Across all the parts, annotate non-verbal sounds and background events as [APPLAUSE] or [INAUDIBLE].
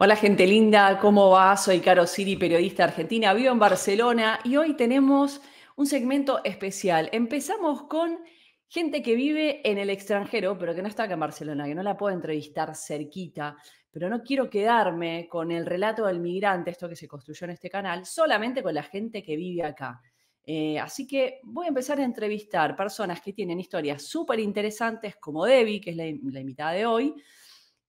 Hola gente linda, ¿cómo va? Soy Caro Siri, periodista argentina, vivo en Barcelona y hoy tenemos un segmento especial. Empezamos con gente que vive en el extranjero, pero que no está acá en Barcelona, que no la puedo entrevistar cerquita, pero no quiero quedarme con el relato del migrante, esto que se construyó en este canal, solamente con la gente que vive acá. Eh, así que voy a empezar a entrevistar personas que tienen historias súper interesantes, como Debbie, que es la, la invitada de hoy,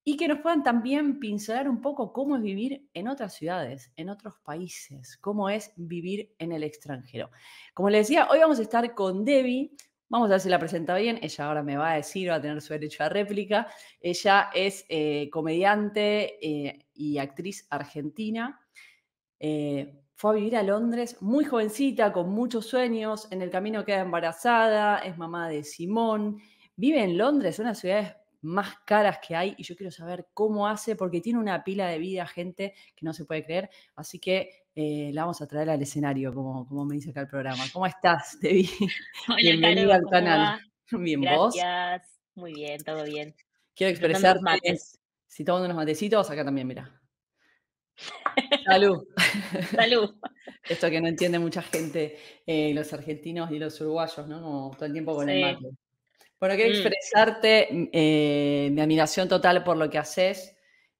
y que nos puedan también pincelar un poco cómo es vivir en otras ciudades, en otros países, cómo es vivir en el extranjero. Como les decía, hoy vamos a estar con Debbie. Vamos a ver si la presenta bien. Ella ahora me va a decir, va a tener su derecho a réplica. Ella es eh, comediante eh, y actriz argentina. Eh, fue a vivir a Londres muy jovencita, con muchos sueños. En el camino queda embarazada, es mamá de Simón. Vive en Londres, una ciudad más caras que hay y yo quiero saber cómo hace porque tiene una pila de vida, gente que no se puede creer. Así que eh, la vamos a traer al escenario, como, como me dice acá el programa. ¿Cómo estás, [LAUGHS] Debbie? [LAUGHS] Hola, Bienvenida al canal. Va? [LAUGHS] Bien, vos. Gracias. Muy bien, todo bien. Quiero expresarte. Si tomando unos matecitos, acá también, mira. Salud. Salud. Esto que no entiende mucha gente, eh, los argentinos y los uruguayos, ¿no? Como todo el tiempo con el mate. Bueno, quiero mm. expresarte mm, eh, mi admiración total por lo que haces.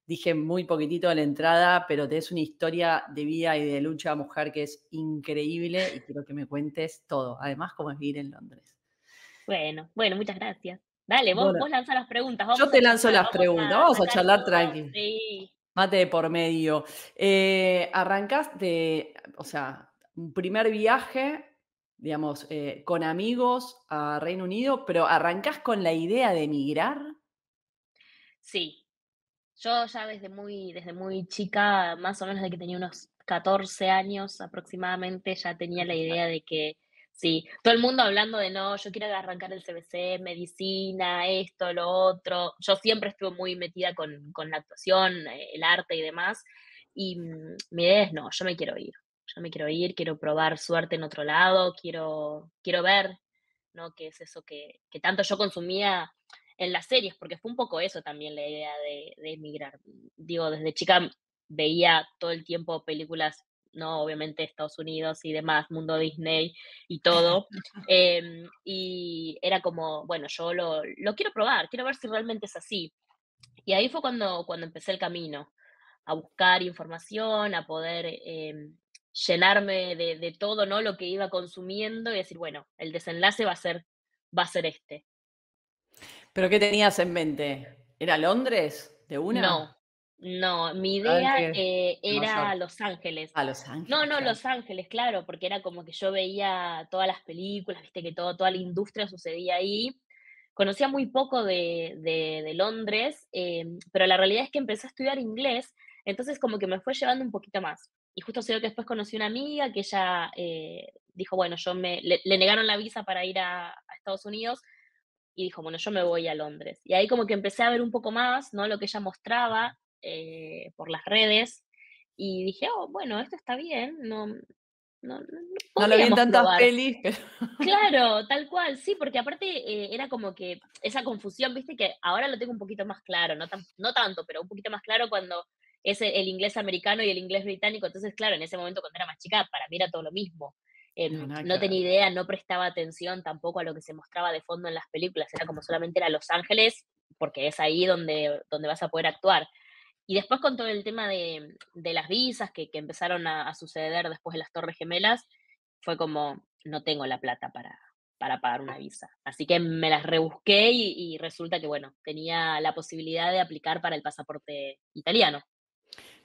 Dije muy poquitito de la entrada, pero tenés una historia de vida y de lucha mujer que es increíble y quiero que me cuentes todo. Además, cómo es vivir en Londres. Bueno, bueno, muchas gracias. Dale, vos, vos lanzás las preguntas. yo te lanzo las preguntas. vamos a charlar tranquilo. Sí. Mate de por medio. Eh, arrancaste, o sea, un primer viaje digamos, eh, con amigos a Reino Unido, pero ¿arrancás con la idea de emigrar? Sí. Yo ya desde muy, desde muy chica, más o menos de que tenía unos 14 años aproximadamente, ya tenía la idea de que sí, todo el mundo hablando de no, yo quiero arrancar el CBC, medicina, esto, lo otro. Yo siempre estuve muy metida con, con la actuación, eh, el arte y demás. Y mm, mi idea es no, yo me quiero ir yo me quiero ir, quiero probar suerte en otro lado, quiero, quiero ver, ¿no? ¿Qué es eso que, tanto yo consumía en las series? Porque fue un poco eso también la idea de, emigrar. Digo, desde chica veía todo el tiempo películas, no obviamente Estados Unidos y demás, mundo Disney y todo. [LAUGHS] Em, y era como, bueno, yo lo, lo, quiero probar, quiero ver si realmente es así. Y ahí fue cuando, cuando empecé el camino, a buscar información, a poder em, llenarme de, todo, ¿no? Lo que iba consumiendo y decir, bueno, el desenlace va a ser, va a ser este. ¿Pero qué tenías en mente? ¿Era Londres de una? No, no, mi idea eh, era Los Ángeles. A Los Ángeles. No, no, Los Ángeles, claro, porque era como que yo veía todas las películas, viste que todo, toda la industria sucedía ahí. Conocía muy poco de, de, Londres, eh, pero la realidad es que empecé a estudiar inglés, entonces como que me fue llevando un poquito más. Y justo sé que después conocí una amiga que ella eh, dijo, bueno, yo me, le, negaron la visa para ir a, Estados Unidos y dijo, bueno, yo me voy a Londres. Y ahí como que empecé a ver un poco más, ¿no? Lo que ella mostraba eh, por las redes y dije, oh, bueno, esto está bien, no... No, no, no lo vi en tantas pelis. Claro, tal cual, sí, porque aparte eh, era como que esa confusión, viste, que ahora lo tengo un poquito más claro, no, no tanto, pero un poquito más claro cuando es el inglés americano y el inglés británico. Entonces, claro, en ese momento cuando era más chica, para mí era todo lo mismo. Em, no, tenía idea, no prestaba atención tampoco a lo que se mostraba de fondo en las películas, era como solamente era Los Ángeles, porque es ahí donde, donde vas a poder actuar. Y después con todo el tema de, de las visas que, que empezaron a, suceder después de las Torres Gemelas, fue como, no tengo la plata para, para pagar una visa. Así que me las rebusqué y, y resulta que, bueno, tenía la posibilidad de aplicar para el pasaporte italiano.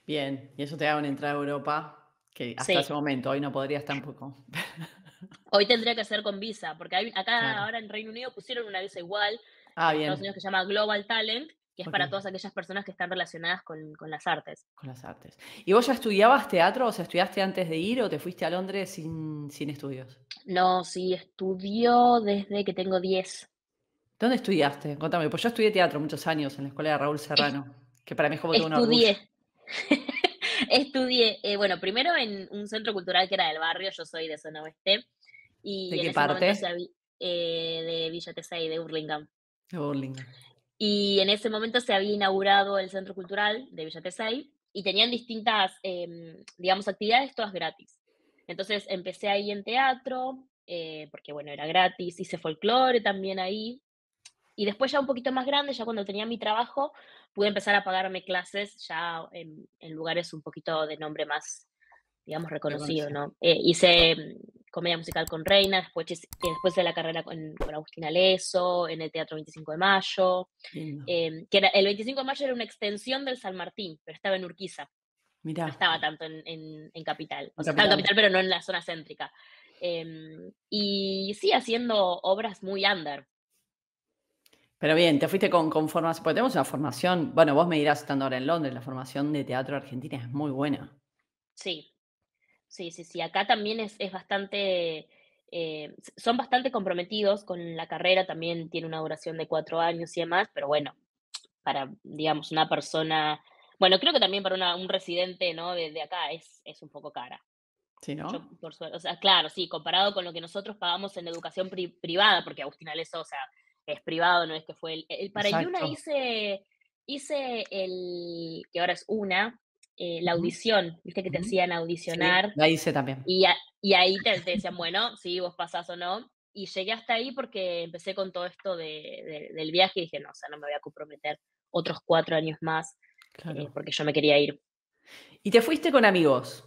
Bien, y eso te da una entrada a Europa que hasta ese momento, hoy no podrías tampoco. [LAUGHS] Hoy tendría que ser con visa, porque acá ahora en Reino Unido pusieron una visa igual, ah, en Estados Unidos que se llama Global Talent, que es para todas aquellas personas que están relacionadas con, las artes. Con las artes. ¿Y vos ya estudiabas teatro? O sea, ¿estudiaste antes de ir o te fuiste a Londres sin, sin estudios? No, sí, estudió desde que tengo 10. ¿Dónde estudiaste? Contame, pues yo estudié teatro muchos años en la escuela de Raúl Serrano, que para mí es como todo un orgullo. Estudié, [LAUGHS] eh, bueno, primero en un centro cultural que era del barrio, yo soy de zona oeste. Y ¿De qué parte? Eh, de Villa Tesey, de Hurlingham. De Hurlingham. Y en ese momento se había inaugurado el centro cultural de Villa Tesey y tenían distintas, em, digamos, actividades todas gratis. Entonces empecé ahí en teatro, eh, porque bueno, era gratis, hice folclore también ahí. Y después ya un poquito más grande, ya cuando tenía mi trabajo, pude empezar a pagarme clases ya en, en lugares un poquito de nombre más, digamos, reconocido, ¿no? Eh, hice mm, comedia musical con Reina, después, después de la carrera con, con Agustina Leso, en el Teatro 25 de Mayo, eh, que era, el 25 de Mayo era una extensión del San Martín, pero estaba en Urquiza. No estaba tanto en, en, Capital. O sea, estaba en Capital, pero no en la zona céntrica. Em, y sí, haciendo obras muy under. Pero bien, te fuiste con, con formación, porque tenemos una formación, bueno, vos me dirás estando ahora en Londres, la formación de teatro argentina es muy buena. Sí, sí, sí, sí. Acá también es, es bastante, eh, son bastante comprometidos con la carrera, también tiene una duración de cuatro años y demás, pero bueno, para, digamos, una persona bueno, creo que también para un residente, ¿no? De, acá es, es un poco cara. Sí, ¿no? por o sea, claro, sí, comparado con lo que nosotros pagamos en educación privada, porque Agustín Aleso, o sea, es privado, no es que fue el... para Yuna hice, hice el, que ahora es una, eh, la audición, viste que te hacían audicionar. la hice también. Y, y ahí te, decían, bueno, si vos pasás o no. Y llegué hasta ahí porque empecé con todo esto de, del viaje y dije, no, o sea, no me voy a comprometer otros cuatro años más eh, porque yo me quería ir. ¿Y te fuiste con amigos?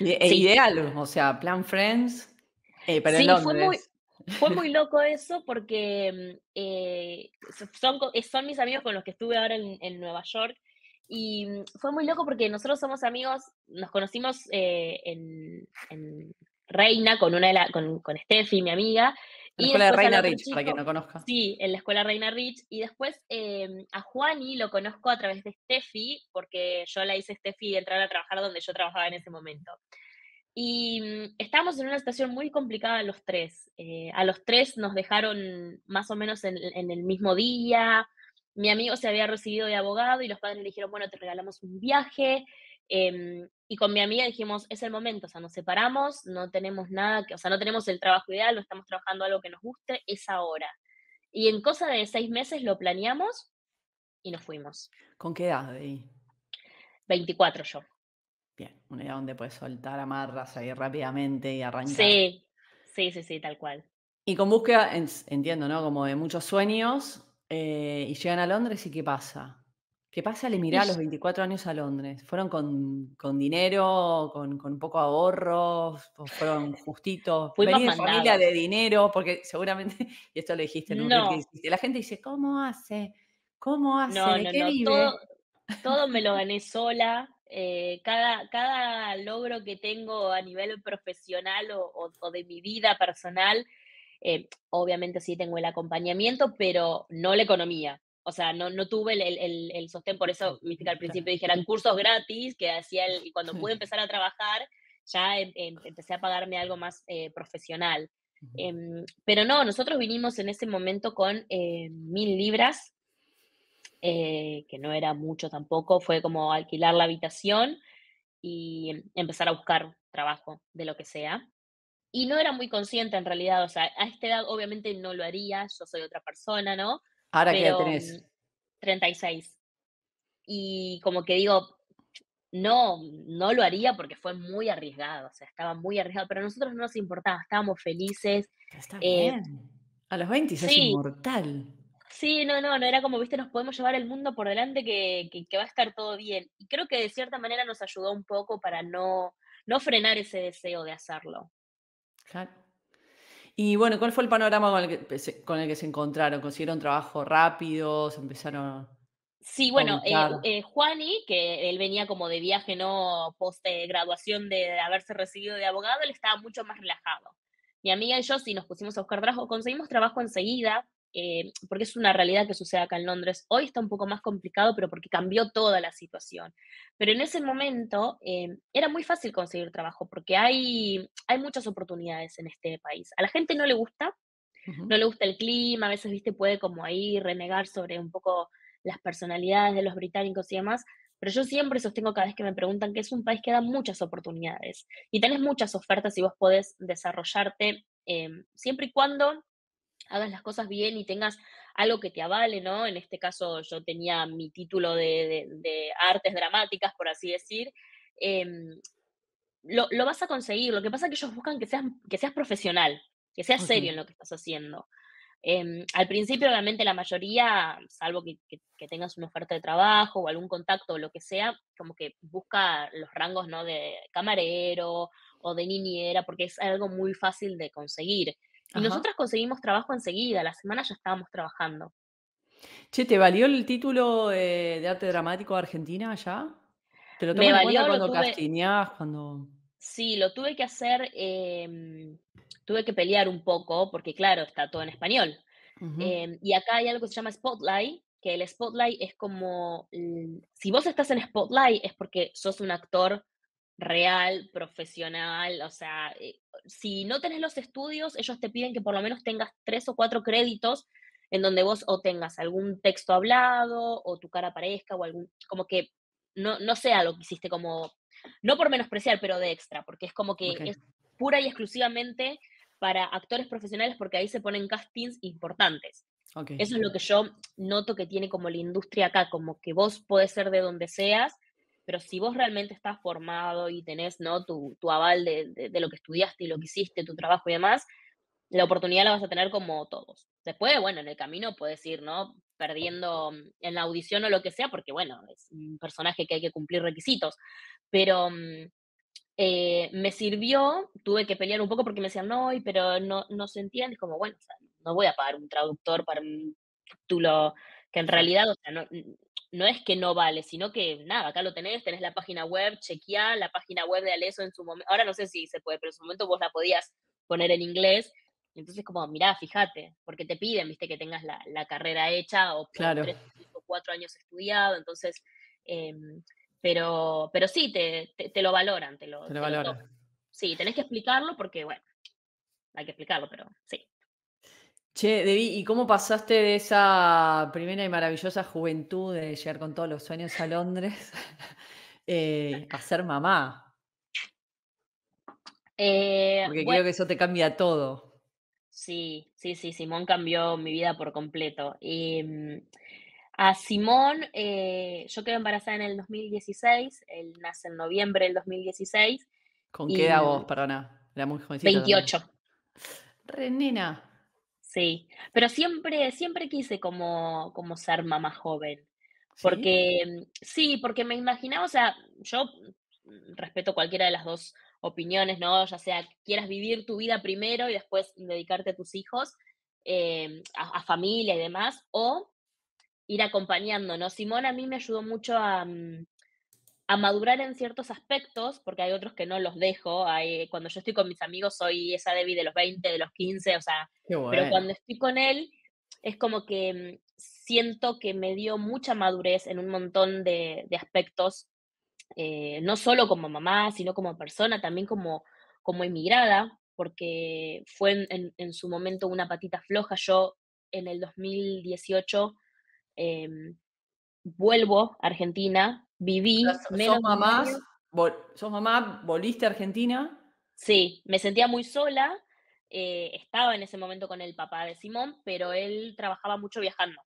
E ideal, o sea, plan friends, eh, pero sí, Fue muy, fue [LAUGHS] muy loco eso porque mm, eh, son, son mis amigos con los que estuve ahora en, Nueva York y mm, fue muy loco porque nosotros somos amigos, nos conocimos en, Reina con una de con, con Steffi, mi amiga, en la escuela de Reina Rich, para quien no conozca. Sí, en la escuela Reina Rich. Y después em, a Juani lo conozco a través de Steffi, porque yo la hice Steffi entrar a trabajar donde yo trabajaba en ese momento. Y mm, estábamos en una situación muy complicada los tres. Eh, a los tres nos dejaron más o menos en, en, el mismo día. Mi amigo se había recibido de abogado y los padres le dijeron, bueno, te regalamos un viaje. Em, y con mi amiga dijimos, es el momento, o sea, nos separamos, no tenemos nada, que, o sea, no tenemos el trabajo ideal, no estamos trabajando algo que nos guste, es ahora. Y en cosa de seis meses lo planeamos y nos fuimos. ¿Con qué edad ahí? 24 yo. Bien, una edad donde puedes soltar amarras ahí rápidamente y arrancar. Sí, sí, sí, sí, tal cual. Y con búsqueda, entiendo, ¿no? Como de muchos sueños, eh, y llegan a Londres y ¿qué pasa? ¿Qué pasa? Le mirá a los 24 años a Londres. ¿Fueron con, con dinero, con, con, poco ahorro? ¿O fueron justitos? ¿Venís de familia de dinero? Porque seguramente, [LAUGHS] y esto lo dijiste en un no. que hiciste, la gente dice, ¿cómo hace? ¿Cómo hace? No, ¿De no, qué. Vive? Todo, todo, me lo [LAUGHS] gané sola. Eh, cada, cada logro que tengo a nivel profesional o, o, o de mi vida personal, eh, obviamente sí tengo el acompañamiento, pero no la economía. O sea, no, no tuve el, el, el, sostén, por eso, viste que al principio dije, eran cursos gratis, que hacía el, y cuando pude [LAUGHS] empezar a trabajar, ya em, em, empecé a pagarme algo más eh, profesional. Em, pero no, nosotros vinimos en ese momento con eh, mil libras, eh, que no era mucho tampoco, fue como alquilar la habitación y empezar a buscar trabajo de lo que sea. Y no era muy consciente en realidad, o sea, a esta edad obviamente no lo haría, yo soy otra persona, ¿no? ¿Ahora qué edad tenés? 36. Y como que digo, no, no lo haría porque fue muy arriesgado, o sea, estaba muy arriesgado, pero a nosotros no nos importaba, estábamos felices. Está eh, bien. A los 20 sí, es inmortal. Sí, no, no, no era como, viste, nos podemos llevar el mundo por delante que, que, va a estar todo bien. Y creo que de cierta manera nos ayudó un poco para no, no frenar ese deseo de hacerlo. Claro. Y bueno, ¿cuál fue el panorama con el que, con el que se encontraron? ¿Consiguieron trabajo rápido? ¿Se empezaron Sí, bueno, eh, eh, Juani, que él venía como de viaje, no post graduación de haberse recibido de abogado, él estaba mucho más relajado. Mi amiga y yo sí nos pusimos a buscar trabajo, conseguimos trabajo enseguida, eh, porque es una realidad que sucede acá en Londres. Hoy está un poco más complicado, pero porque cambió toda la situación. Pero en ese momento eh, era muy fácil conseguir trabajo, porque hay, hay muchas oportunidades en este país. A la gente no le gusta, no le gusta el clima, a veces, viste, puede como ahí renegar sobre un poco las personalidades de los británicos y demás, pero yo siempre sostengo cada vez que me preguntan que es un país que da muchas oportunidades y tenés muchas ofertas y vos podés desarrollarte eh, siempre y cuando hagas las cosas bien y tengas algo que te avale, ¿no? En este caso yo tenía mi título de, de, artes dramáticas, por así decir. Em, lo, lo, vas a conseguir. Lo que pasa es que ellos buscan que seas, que seas profesional, que seas serio en lo que estás haciendo. Em, al principio, obviamente, la mayoría, salvo que, que, tengas una oferta de trabajo o algún contacto o lo que sea, como que busca los rangos, ¿no? De camarero o de niñera, porque es algo muy fácil de conseguir. Y nosotras conseguimos trabajo enseguida, la semana ya estábamos trabajando. Che, ¿te valió el título de arte dramático de Argentina ya? ¿Te lo tomas en valió, cuenta cuando tuve, cuando...? sí, lo tuve que hacer, em, tuve que pelear un poco, porque claro, está todo en español. Em, y acá hay algo que se llama Spotlight, que el Spotlight es como, si vos estás en Spotlight es porque sos un actor real, profesional, o sea, eh, si no tenés los estudios, ellos te piden que por lo menos tengas tres o cuatro créditos en donde vos o tengas algún texto hablado o tu cara aparezca o algún, como que no, no sea lo que hiciste como, no por menospreciar, pero de extra, porque es como que es pura y exclusivamente para actores profesionales porque ahí se ponen castings importantes. ok. Eso es lo que yo noto que tiene como la industria acá, como que vos podés ser de donde seas, pero si vos realmente estás formado y tenés, ¿no? Tu, tu aval de, de- de lo que estudiaste y lo que hiciste, tu trabajo y demás, la oportunidad la vas a tener como todos. Después, bueno, en el camino puedes ir, ¿no? Perdiendo en la audición o lo que sea, porque, bueno, es un personaje que hay que cumplir requisitos. Pero mm, eh, me sirvió, tuve que pelear un poco porque me decían, no, pero no, no se entiende. Es como, bueno, o sea, no voy a pagar un traductor para un título que en realidad, o sea, no, no es que no vale, sino que nada, acá lo tenés, tenés la página web, chequeá la página web de Aleso en su momento. Ahora no sé si se puede, pero en su momento vos la podías poner en inglés. Entonces, como, mirá, fíjate, porque te piden, viste, que tengas la, la carrera hecha o, Claro, tres o cuatro años estudiado. Entonces, em, pero, pero sí, te, te, te lo valoran, te lo, te lo te lo. Sí, tenés que explicarlo porque, bueno, hay que explicarlo, pero sí. Che, Debbie, ¿y cómo pasaste de esa primera y maravillosa juventud de llegar con todos los sueños a Londres [LAUGHS] eh, a ser mamá? Eh, Porque bueno, creo que eso te cambia todo. sí, sí, sí, Simón cambió mi vida por completo. Mm, a Simón, eh, yo quedé embarazada en el 2016, él nace en noviembre del 2016 ¿Con qué edad vos, mm, perdona? Era muy jovencita también. 28, Re nena. Sí. Pero siempre, siempre quise como, como ser mamá joven. Porque mm, sí, porque me imaginaba, o sea, yo mm, respeto cualquiera de las dos opiniones, ¿no? Ya sea quieras vivir tu vida primero y después dedicarte a tus hijos, em, a, a familia y demás, o ir acompañando, ¿no? Simón a mí me ayudó mucho a, mm, a madurar en ciertos aspectos, porque hay otros que no los dejo. Hay, cuando yo estoy con mis amigos soy esa Debbie de los 20, de los 15, o sea, Qué pero bueno. cuando estoy con él es como que mm, siento que me dio mucha madurez en un montón de, de aspectos, eh, no solo como mamá, sino como persona, también como, como emigrada, porque fue en, en- en su momento una patita floja. Yo en el 2018 em, vuelvo a Argentina, viví so- sos menos mamás, sos mamá, volviste a Argentina. Sí, me sentía muy sola, eh, estaba en ese momento con el papá de Simón, pero él trabajaba mucho viajando.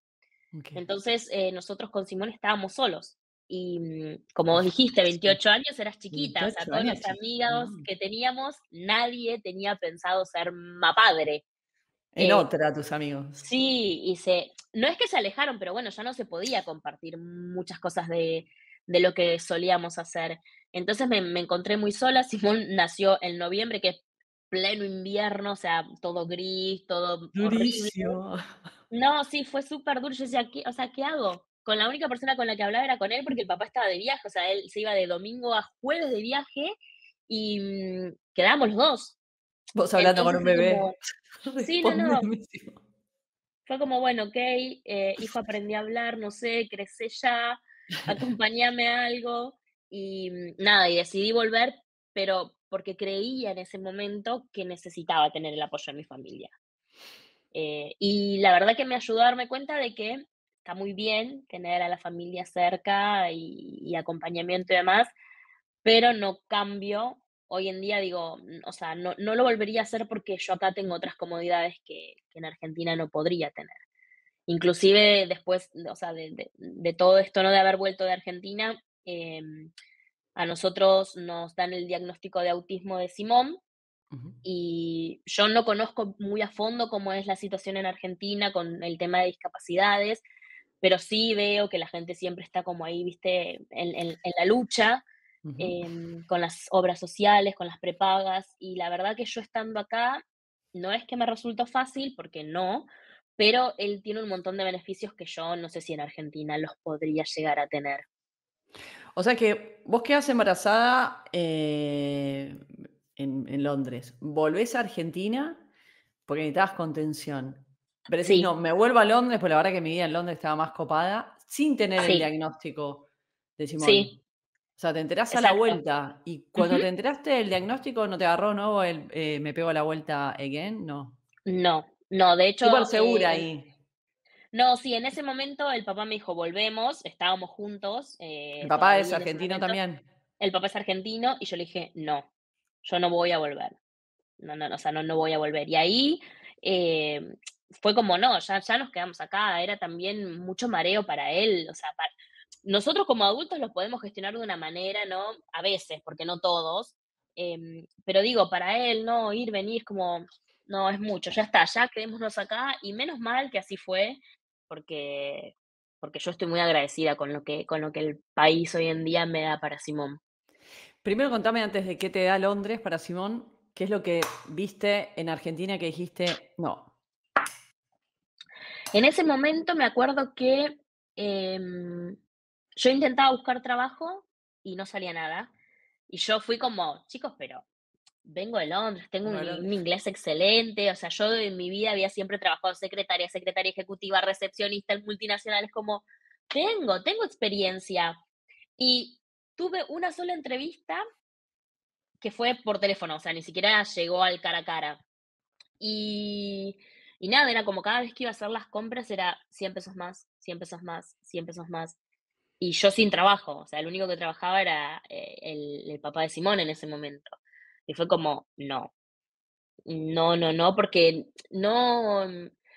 Entonces, eh, nosotros con Simón estábamos solos. Y mm, como vos dijiste, sí. 28 años eras chiquita, o sea, 28 todos los amigos ¿no? que teníamos, nadie tenía pensado ser padre. En Eh, otra, tus amigos. sí, y se, no es que se alejaron, pero bueno, ya no se podía compartir muchas cosas de, de lo que solíamos hacer. Entonces me, me encontré muy sola. [LAUGHS] Simón nació en noviembre, que es pleno invierno, o sea, todo gris, todo horrible. Durísimo. [LAUGHS] No, sí, fue súper duro. Yo decía, ¿qué, o sea, ¿qué hago? Con la única persona con la que hablaba era con él porque el papá estaba de viaje, o sea, él se iba de domingo a jueves de viaje y mm, quedábamos los dos. Vos hablando con Entonces un fue bebé. como, [LAUGHS] sí, no, no, fue como, bueno, ok, eh, hijo, aprendí a hablar, no sé, crecí ya, acompáñame algo. Y mm, nada, y decidí volver, pero porque creía en ese momento que necesitaba tener el apoyo de mi familia. Eh, y la verdad que me ayudó a darme cuenta de que está muy bien tener a la familia cerca y, acompañamiento y demás, pero no cambio. Hoy en día digo, mm, o sea, no, no lo volvería a hacer porque yo acá tengo otras comodidades que en Argentina no podría tener. Inclusive después, o sea, de, todo esto, ¿no? De haber vuelto de Argentina, em, a nosotros nos dan el diagnóstico de autismo de Simón, y yo no conozco muy a fondo cómo es la situación en Argentina con el tema de discapacidades, pero sí veo que la gente siempre está como ahí, viste, en, la lucha, em, con las obras sociales, con las prepagas, y la verdad que yo estando acá, no es que me resultó fácil, porque no, pero él tiene un montón de beneficios que yo no sé si en Argentina los podría llegar a tener. O sea que vos quedas embarazada eh, en, Londres, volvés a Argentina porque necesitabas contención. Pero decís, no, me vuelvo a Londres, porque la verdad que mi vida en Londres estaba más copada, sin tener el diagnóstico de Simón. Sí. O sea, te enterás a la vuelta. Y cuando te enteraste del diagnóstico, ¿no te agarró nuevo el eh, me pego a la vuelta again? No. No, no, de hecho. Súper segura eh, ahí. No, sí, en ese momento el papá me dijo, volvemos, estábamos juntos. Eh, ¿El papá es argentino también? El papá es argentino y yo le dije, no, yo no voy a volver. No, no, o sea, no, no voy a volver. Y ahí eh, fue como, no, ya, ya nos quedamos acá, era también mucho mareo para él, o sea, nosotros como adultos lo podemos gestionar de una manera, ¿no? A veces, porque no todos, em, pero digo, para él, no, ir, venir, como, no, es mucho, ya está, ya quedémonos acá, y menos mal que así fue, porque, porque yo estoy muy agradecida con lo, que, con lo que el país hoy en día me da para Simón. Primero contame antes de qué te da Londres para Simón, ¿qué es lo que viste en Argentina que dijiste no? En ese momento me acuerdo que em, yo intentaba buscar trabajo y no salía nada. Y yo fui como, chicos, pero vengo de Londres, tengo un, inglés excelente, o sea, yo en mi vida había siempre trabajado secretaria, secretaria ejecutiva, recepcionista en multinacionales, como, tengo, tengo experiencia. Y tuve una sola entrevista que fue por teléfono, o sea, ni siquiera llegó al cara a cara. Y, y nada, era como cada vez que iba a hacer las compras era 100 pesos más, 100 pesos más, 100 pesos más. Y yo sin trabajo, o sea, el único que trabajaba era eh, el, el papá de Simón en ese momento. Y fue como, no, no, no, no, porque no,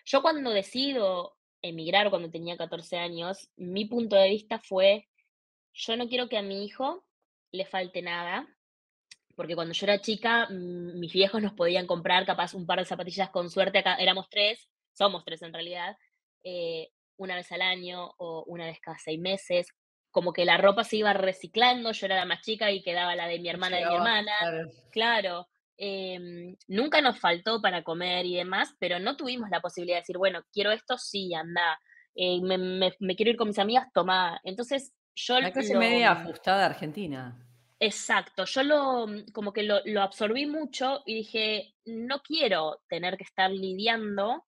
yo cuando decido emigrar, cuando tenía 14 años, mi punto de vista fue yo no quiero que a mi hijo le falte nada, porque cuando yo era chica, mm, mis viejos nos podían comprar capaz un par de zapatillas con suerte, acá éramos tres, somos tres en realidad, eh, una vez al año o una vez cada seis meses, como que la ropa se iba reciclando, yo era la más chica y quedaba la de mi hermana y mi hermana, claro. Em, nunca nos faltó para comer y demás, pero no tuvimos la posibilidad de decir, bueno, quiero esto, sí, anda, eh, me, me, quiero ir con mis amigas, toma. Entonces, yo la clase media ajustada Argentina. Exacto, yo lo mm, como que lo, lo, absorbí mucho y dije, no quiero tener que estar lidiando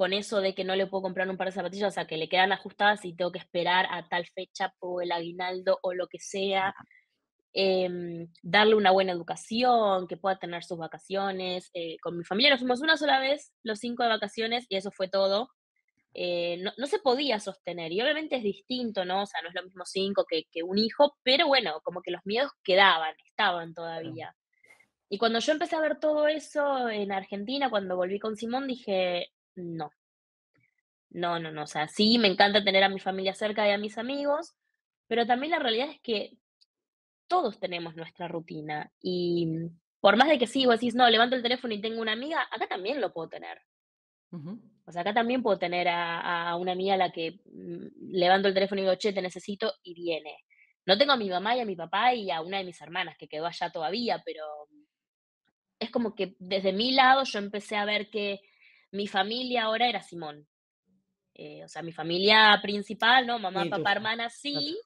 con eso de que no le puedo comprar un par de zapatillas, o sea, que le quedan ajustadas y tengo que esperar a tal fecha por el aguinaldo o lo que sea. Em, darle una buena educación, que pueda tener sus vacaciones. Eh, con mi familia nos fuimos una sola vez, los cinco de vacaciones, y eso fue todo. Eh, no, se podía sostener. Y obviamente es distinto, ¿no? O sea, no es lo mismo cinco que, un hijo, pero bueno, como que los miedos quedaban, estaban todavía. Y cuando yo empecé a ver todo eso en Argentina, cuando volví con Simón, dije, no. No, no, no. O sea, sí, me encanta tener a mi familia cerca y a mis amigos, pero también la realidad es que todos tenemos nuestra rutina. Y por más de que sí, vos decís, no, levanto el teléfono y tengo una amiga, acá también lo puedo tener. O sea, acá también puedo tener a, una amiga a la que mm, levanto el teléfono y digo, che, te necesito y viene. No tengo a mi mamá y a mi papá y a una de mis hermanas que quedó allá todavía, pero es como que desde mi lado yo empecé a ver que mi familia ahora era Simón. Eh, o sea, mi familia principal, ¿no? Mamá, papá, hermana, sí,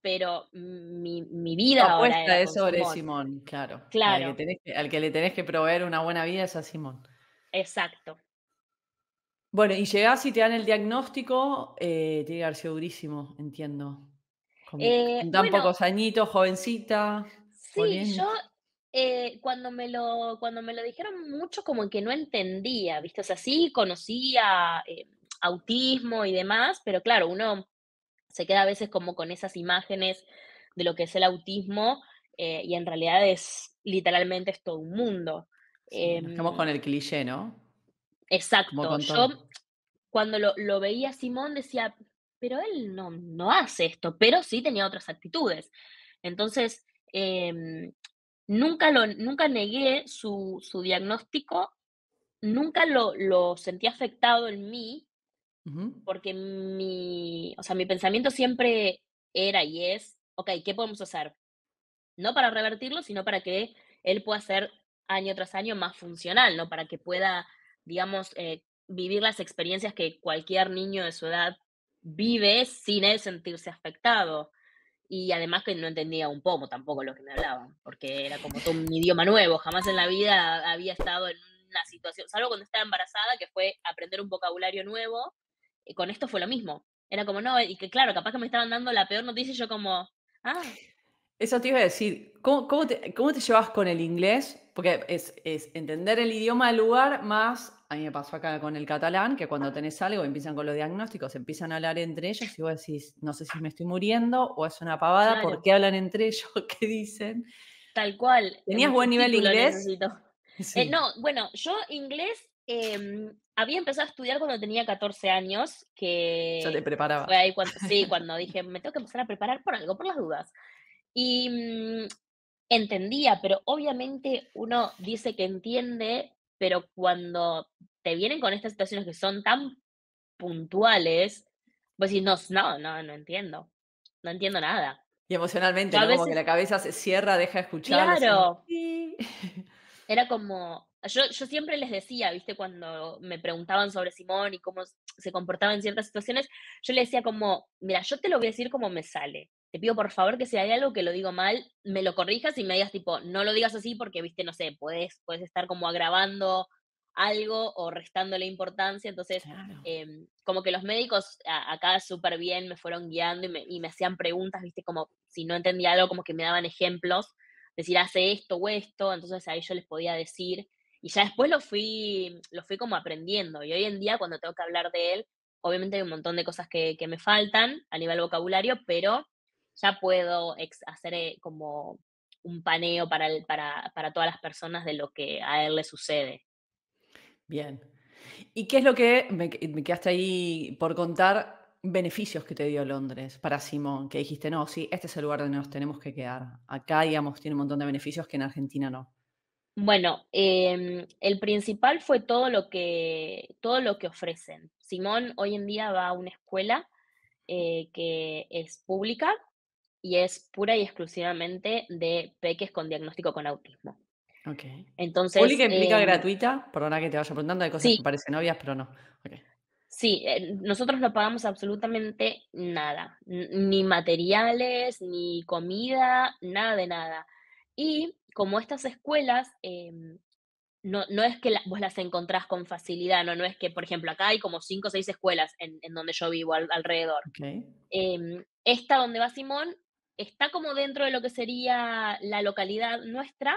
pero mi, mi vida ahora era es sobre Simón. claro. Claro. al que le tenés que proveer una buena vida es a Simón. Exacto. Bueno, y llegás y te dan el diagnóstico, eh, tiene que haber sido durísimo, entiendo. Con, eh, tan pocos añitos, jovencita. Sí, yo eh, cuando, me lo, cuando me lo dijeron mucho como que no entendía, ¿viste? O sea, sí conocía eh, autismo y demás, pero claro, uno se queda a veces como con esas imágenes de lo que es el autismo y en realidad es literalmente es todo un mundo. estamos con em el cliché, ¿no? Exacto. Yo cuando lo, lo veía Simón decía, pero él no, no hace esto, pero sí tenía otras actitudes. Entonces, em, nunca, lo, nunca negué su, su diagnóstico, nunca lo, lo sentí afectado en mí, porque mi, o sea, mi pensamiento siempre era y es, ok, ¿qué podemos hacer? No para revertirlo, sino para que él pueda ser año tras año más funcional, ¿no? Para que pueda, digamos, eh, vivir las experiencias que cualquier niño de su edad vive sin él sentirse afectado. Y además que no entendía un poco tampoco lo que me hablaban, porque era como todo un idioma nuevo, jamás en la vida había estado en una situación, salvo cuando estaba embarazada, que fue aprender un vocabulario nuevo, y con esto fue lo mismo. Era como, no, y que claro, capaz que me estaban dando la peor noticia y yo como, ah, Eso te iba a decir, ¿cómo, cómo te, cómo te llevas con el inglés? Porque es, es entender el idioma del lugar más, a mí me pasó acá con el catalán, que cuando tenés algo empiezan con los diagnósticos, empiezan a hablar entre ellos y vos decís, no sé si me estoy muriendo o es una pavada, ¿por qué hablan entre ellos? [LAUGHS] ¿Qué dicen? tal cual, ¿Tenías buen nivel de inglés? [LAUGHS] Eh, no, bueno, yo inglés em, había empezado a estudiar cuando tenía 14 años, ya te que fue ahí cuando, sí, cuando dije, me tengo que empezar a preparar por algo, por las dudas. Y mm, entendía, pero obviamente uno dice que entiende, pero cuando te vienen con estas situaciones que son tan puntuales, vos decís, no, no, no, no entiendo, no entiendo nada. Y emocionalmente, ¿no? Como que la cabeza se cierra, deja de escuchar, claro. Era como, yo, yo siempre les decía, viste, cuando me preguntaban sobre Simón y cómo se comportaba en ciertas situaciones, yo le decía como, mira, yo te lo voy a decir como me sale. Te pido por favor que si hay algo que lo digo mal, me lo corrijas y me digas tipo, no lo digas así porque, viste, no sé, puedes, puedes estar como agravando algo o restándole importancia. Entonces, Claro. em, como que los médicos a- acá súper bien me fueron guiando y me, y me hacían preguntas, viste, como si no entendía algo, como que me daban ejemplos decir, hace esto o esto, entonces ahí yo les podía decir, y ya después lo fui, lo fui como aprendiendo, y hoy en día cuando tengo que hablar de él, obviamente hay un montón de cosas que, que me faltan a nivel vocabulario, pero ya puedo ex- hacer eh, como un paneo para, el- para, para todas las personas de lo que a él le sucede. Bien. ¿Y qué es lo que me, que- me quedaste ahí por contar? Beneficios que te dio Londres para Simón, que dijiste, no, sí, este es el lugar donde nos tenemos que quedar. Acá, digamos, tiene un montón de beneficios que en Argentina no. Bueno, em, el principal fue todo lo que, todo lo que ofrecen. Simón hoy en día va a una escuela eh, que es pública y es pura y exclusivamente de peques con diagnóstico con autismo. Ok. Entonces, ¿Pública implica em, gratuita? Perdona que te vaya preguntando, hay cosas que sí, parecen obvias, pero no. Ok. sí, eh, nosotros no pagamos absolutamente nada, ni materiales, ni comida, nada de nada. Y como estas escuelas, em, no, no es que la- vos las encontrás con facilidad, no, no es que, por ejemplo, acá hay como cinco o seis escuelas en, en donde yo vivo al- alrededor. Ok. Em, esta donde va Simón está como dentro de lo que sería la localidad nuestra,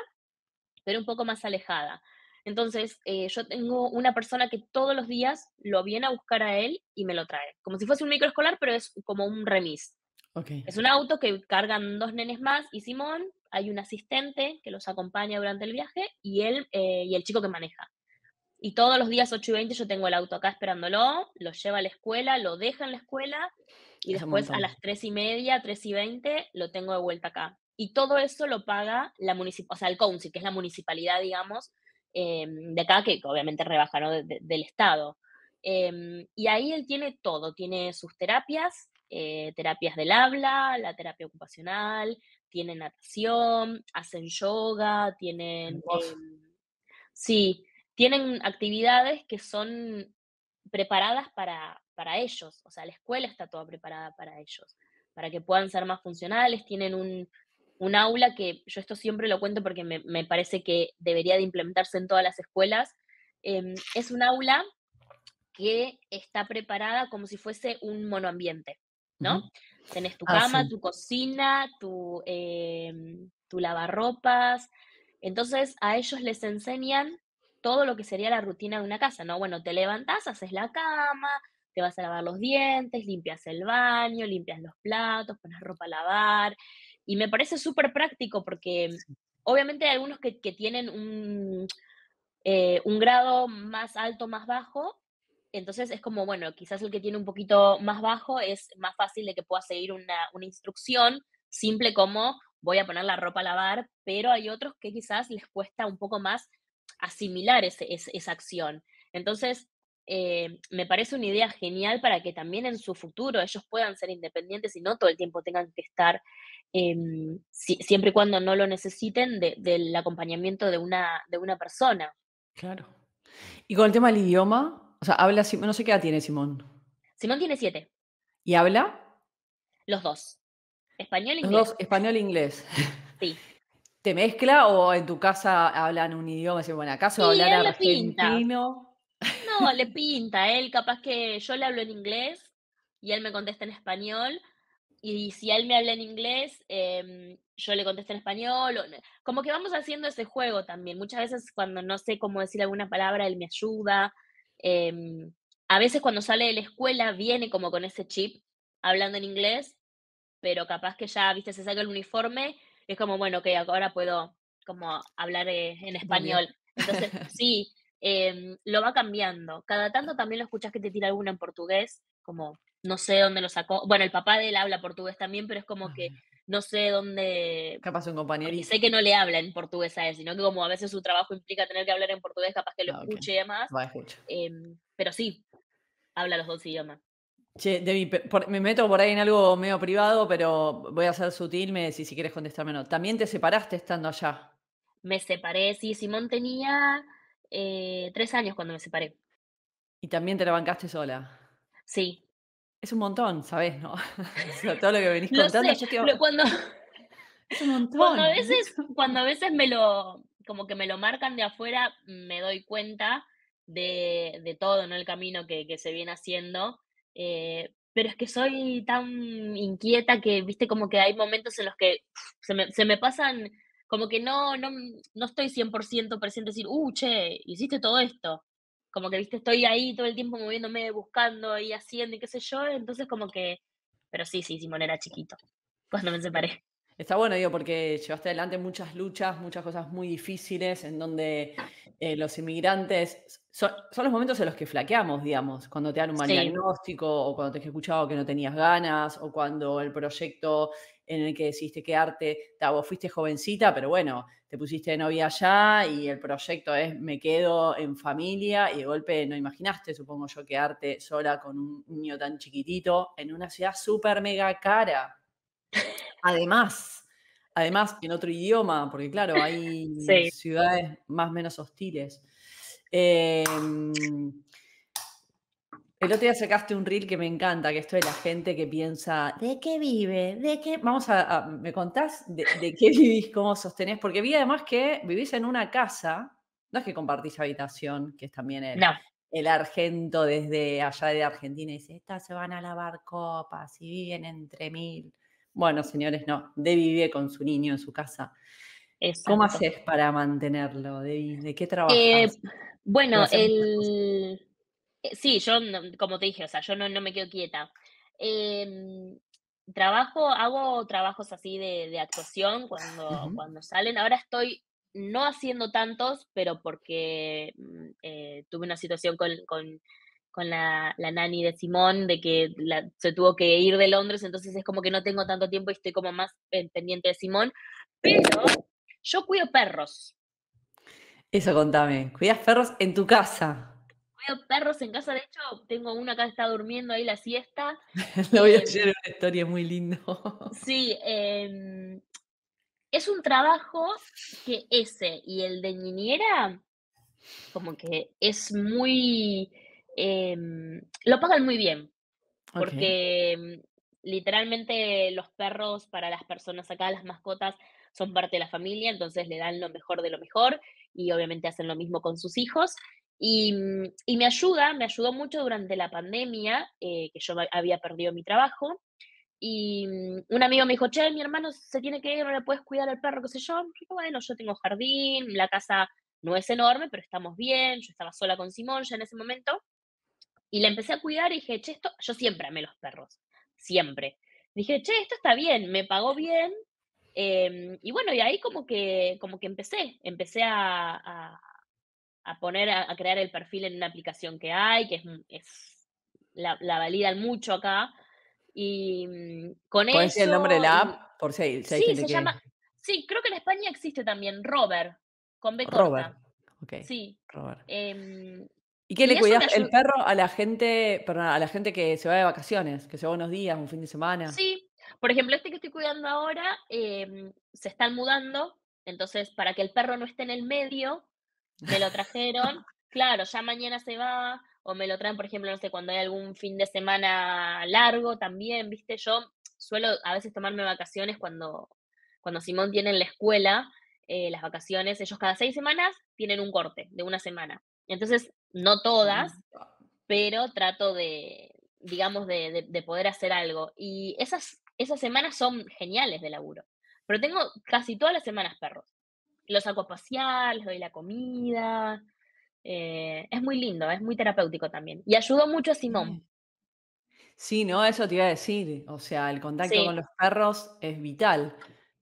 pero un poco más alejada. Entonces, eh, yo tengo una persona que todos los días lo viene a buscar a él y me lo trae, como si fuese un microescolar, pero es como un remis. Ok. Es un auto que cargan dos nenes más y Simón, hay un asistente que los acompaña durante el viaje y él eh, y el chico que maneja. Y todos los días 8 y 20 yo tengo el auto acá esperándolo, lo lleva a la escuela, lo deja en la escuela y Es después a las 3 y media, 3 y 20 lo tengo de vuelta acá. Y todo eso lo paga la municipalidad, o sea, el council, que es la municipalidad, digamos, em, de acá, que obviamente rebaja, ¿no? de- de- del Estado. Em, y ahí él tiene todo, tiene sus terapias, eh, terapias del habla, la terapia ocupacional, tiene natación, hacen yoga, tienen... Em, Sí, tienen actividades que son preparadas para, para ellos, o sea, la escuela está toda preparada para ellos, para que puedan ser más funcionales, tienen un, un aula que yo esto siempre lo cuento porque me, me parece que debería de implementarse en todas las escuelas, em, es un aula que está preparada como si fuese un monoambiente, ¿no? Ujú. Tenés tu Ah, cama, sí. tu cocina, tu, em, tu lavarropas. Entonces a ellos les enseñan todo lo que sería la rutina de una casa, ¿no? Bueno, te levantás, haces la cama, te vas a lavar los dientes, limpias el baño, limpias los platos, pones ropa a lavar. Y me parece súper práctico porque Sí. obviamente hay algunos que, que tienen un, eh, un grado más alto, más bajo, entonces es como, bueno, quizás el que tiene un poquito más bajo es más fácil de que pueda seguir una, una instrucción simple como voy a poner la ropa a lavar, pero hay otros que quizás les cuesta un poco más asimilar ese, esa acción. Entonces, eh, me parece una idea genial para que también en su futuro ellos puedan ser independientes y no todo el tiempo tengan que estar, em, siempre y cuando no lo necesiten, del acompañamiento de una, de una persona. Claro. Y con el tema del idioma, o sea, habla, no sé qué edad tiene Simón. Simón tiene siete. ¿Y habla? Los dos. Español e inglés. Los dos, español e inglés. [LAUGHS] Sí. ¿Te mezcla o en tu casa hablan un idioma? Bueno, ¿acaso hablar argentino? No, le pinta. Él capaz que yo le hablo en inglés y él me contesta en español. Y si él me habla en inglés, em, yo le contesto en español. como que vamos haciendo ese juego también. Muchas veces cuando no sé cómo decir alguna palabra, él me ayuda. Em, a veces cuando sale de la escuela viene como con ese chip hablando en inglés, pero capaz que ya, viste, se saca el uniforme es como, bueno, que ahora puedo como hablar eh, en español. Entonces, [LAUGHS] sí, em, lo va cambiando. Cada tanto también lo escuchas que te tira alguna en portugués, como no sé dónde lo sacó. Bueno, el papá de él habla portugués también, pero es como que no sé dónde. Capaz un compañero. Y sé que no le habla en portugués a él, sino que como a veces su trabajo implica tener que hablar en portugués, capaz que lo ah, escuche y demás. Em, pero sí, habla los dos idiomas. Che, Debbie, me meto por ahí en algo medio privado, pero voy a ser sutil, me decís si quieres contestarme o no. ¿También te separaste estando allá? Me separé, sí, Simón tenía eh, tres años cuando me separé. ¿Y también te la bancaste sola? Sí. Es un montón, ¿sabes? ¿No? [LAUGHS] todo lo que venís contando. Sé, yo cuando... [LAUGHS] Es un montón. [LAUGHS] Cuando a, veces, cuando a veces me lo, como que me lo marcan de afuera, me doy cuenta de, de todo, ¿no? El camino que, que se viene haciendo. Eh, pero es que soy tan inquieta que, viste, como que hay momentos en los que se me, se me pasan, como que no, no, no estoy 100% presente, decir, uh, che, hiciste todo esto. Como que, viste, estoy ahí todo el tiempo moviéndome, buscando y haciendo y qué sé yo, entonces como que, pero sí, sí, Simón era chiquito, cuando me separé. Está bueno, digo, porque llevaste adelante muchas luchas, muchas cosas muy difíciles, en donde eh, los inmigrantes son, los momentos en los que flaqueamos, digamos, cuando te dan un mal diagnóstico, o cuando te has escuchado que no tenías ganas, o cuando el proyecto en el que decidiste quedarte, vos fuiste jovencita, pero bueno, te pusiste de novia allá y el proyecto es me quedo en familia y de golpe no imaginaste, supongo yo, quedarte sola con un niño tan chiquitito en una ciudad súper mega cara. Además, además en otro idioma, porque claro, hay ciudades más o menos hostiles. Em, el otro día sacaste un reel que me encanta, que esto de la gente que piensa, ¿de qué vive? ¿De qué? Vamos a, ¿me contás de, qué [LAUGHS] vivís, cómo sostenés? Porque vi además que vivís en una casa, no es que compartís habitación, que es también el, el argento desde allá de Argentina, y dice, estas se van a lavar copas y viven entre mil. Bueno, señores, no. Debbie vive con su niño en su casa. ¿Cómo haces para mantenerlo, Debbie? ¿De qué trabajas? Eh, bueno, el... Eh, sí, yo, como te dije, o sea, yo no, me quedo quieta. Em, trabajo, hago trabajos así de, actuación cuando, cuando salen. Ahora estoy no haciendo tantos, pero porque mm, eh, tuve una situación con, con la, la, nani de Simón, de que se tuvo que ir de Londres, entonces es como que no tengo tanto tiempo y estoy como más pendiente de Simón, pero yo cuido perros. Eso contame, ¿cuidas perros en tu casa? Cuido perros en casa, de hecho tengo uno acá que está durmiendo ahí la siesta. [LAUGHS] Lo voy a hacer em, una historia muy lindo. [LAUGHS] sí, em, es un trabajo que ese y el de niñera, como que es muy Em, lo pagan muy bien, porque em, literalmente los perros para las personas acá, las mascotas, son parte de la familia, entonces le dan lo mejor de lo mejor y obviamente hacen lo mismo con sus hijos. Y, mm, me ayuda, me ayudó mucho durante la pandemia, eh, que yo había perdido mi trabajo. Y mm, un amigo me dijo, che, mi hermano se tiene que ir, no le puedes cuidar al perro, qué sé yo. bueno, yo tengo jardín, la casa no es enorme, pero estamos bien. Yo estaba sola con Simón ya en ese momento. Y la empecé a cuidar y dije, che, esto, yo siempre amé los perros, siempre. Dije, che, esto está bien, me pagó bien. Em, y bueno, y ahí como que, como que empecé, empecé a, a poner a, crear el perfil en una aplicación que hay, que es, es la, la, validan mucho acá. Y mm, con eso. el nombre de la app? Por si, sí, se llama. Sí, creo que en España existe también Robert, con B Robert. Ok. Sí. Robert. Em, ¿Y qué le cuidas el perro a la gente, perdón, a la gente que se va de vacaciones, que se va unos días, un fin de semana? Sí, por ejemplo, este que estoy cuidando ahora, em, se están mudando, entonces para que el perro no esté en el medio, me lo trajeron, [LAUGHS] claro, ya mañana se va, o me lo traen, por ejemplo, no sé, cuando hay algún fin de semana largo también, viste, yo suelo a veces tomarme vacaciones cuando, cuando Simón tiene en la escuela, eh, las vacaciones, ellos cada seis semanas tienen un corte de una semana. Entonces, no todas, pero trato de, digamos, de, poder hacer algo. Y esas, esas semanas son geniales de laburo. Pero tengo casi todas las semanas perros. Los saco a pasear, les doy la comida. Eh, es muy lindo, es muy terapéutico también. Y ayudó mucho a Simón. Sí, no, eso te iba a decir. O sea, el contacto con los perros es vital.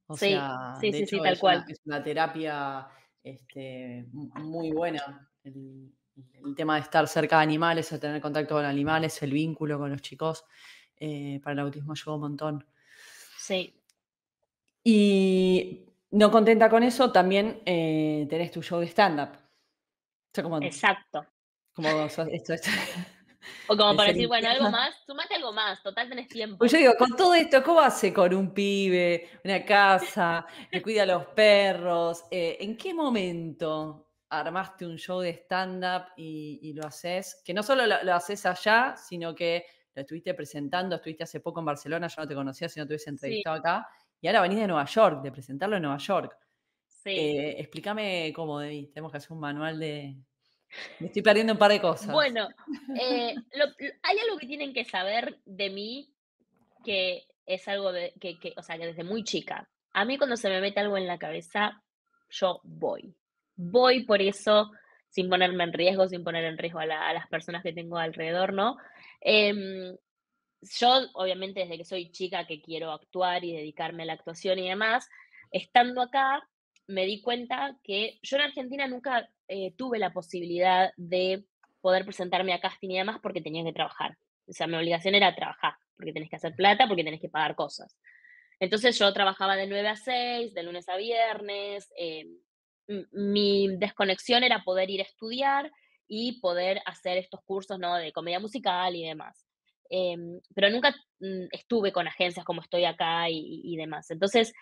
O sí, sea, sí, sí, sí, tal cual. es una terapia este, muy buena el, tema de estar cerca de animales, de tener contacto con animales, el vínculo con los chicos, eh, para el autismo ayuda un montón. Sí. Y no contenta con eso, también eh, tenés tu show de stand-up. Exacto. Como esto, esto. O como [LAUGHS] para decir, bueno, algo [LAUGHS] más, sumate algo más, total tenés tiempo. Pues yo digo, con todo esto, ¿cómo hace con un pibe, una casa, que cuida a los perros? Eh, ¿En qué momento armaste un show de stand-up y, lo haces? Que no solo lo, haces allá, sino que lo estuviste presentando, estuviste hace poco en Barcelona, yo no te conocía si no te hubiese entrevistado acá, y ahora venís de Nueva York, de presentarlo en Nueva York. Sí. Eh, explícame cómo, Debbie, tenemos que hacer un manual de, me estoy perdiendo un par de cosas. Bueno, [LAUGHS] eh, hay algo que tienen que saber de mí que es algo de, que, o sea, que desde muy chica. A mí cuando se me mete algo en la cabeza, yo voy. Voy por eso, sin ponerme en riesgo, sin poner en riesgo a, las personas que tengo alrededor, ¿no? Em, yo, obviamente, desde que soy chica que quiero actuar y dedicarme a la actuación y demás, estando acá, me di cuenta que yo en Argentina nunca eh, tuve la posibilidad de poder presentarme a casting y demás porque tenía que trabajar. O sea, mi obligación era trabajar, porque tenés que hacer plata, porque tenés que pagar cosas. Entonces yo trabajaba de 9 a 6, de lunes a viernes. Eh, mi desconexión era poder ir a estudiar y poder hacer estos cursos ¿no? de comedia musical y demás. Em, pero nunca mm, estuve con agencias como estoy acá y, demás. Entonces,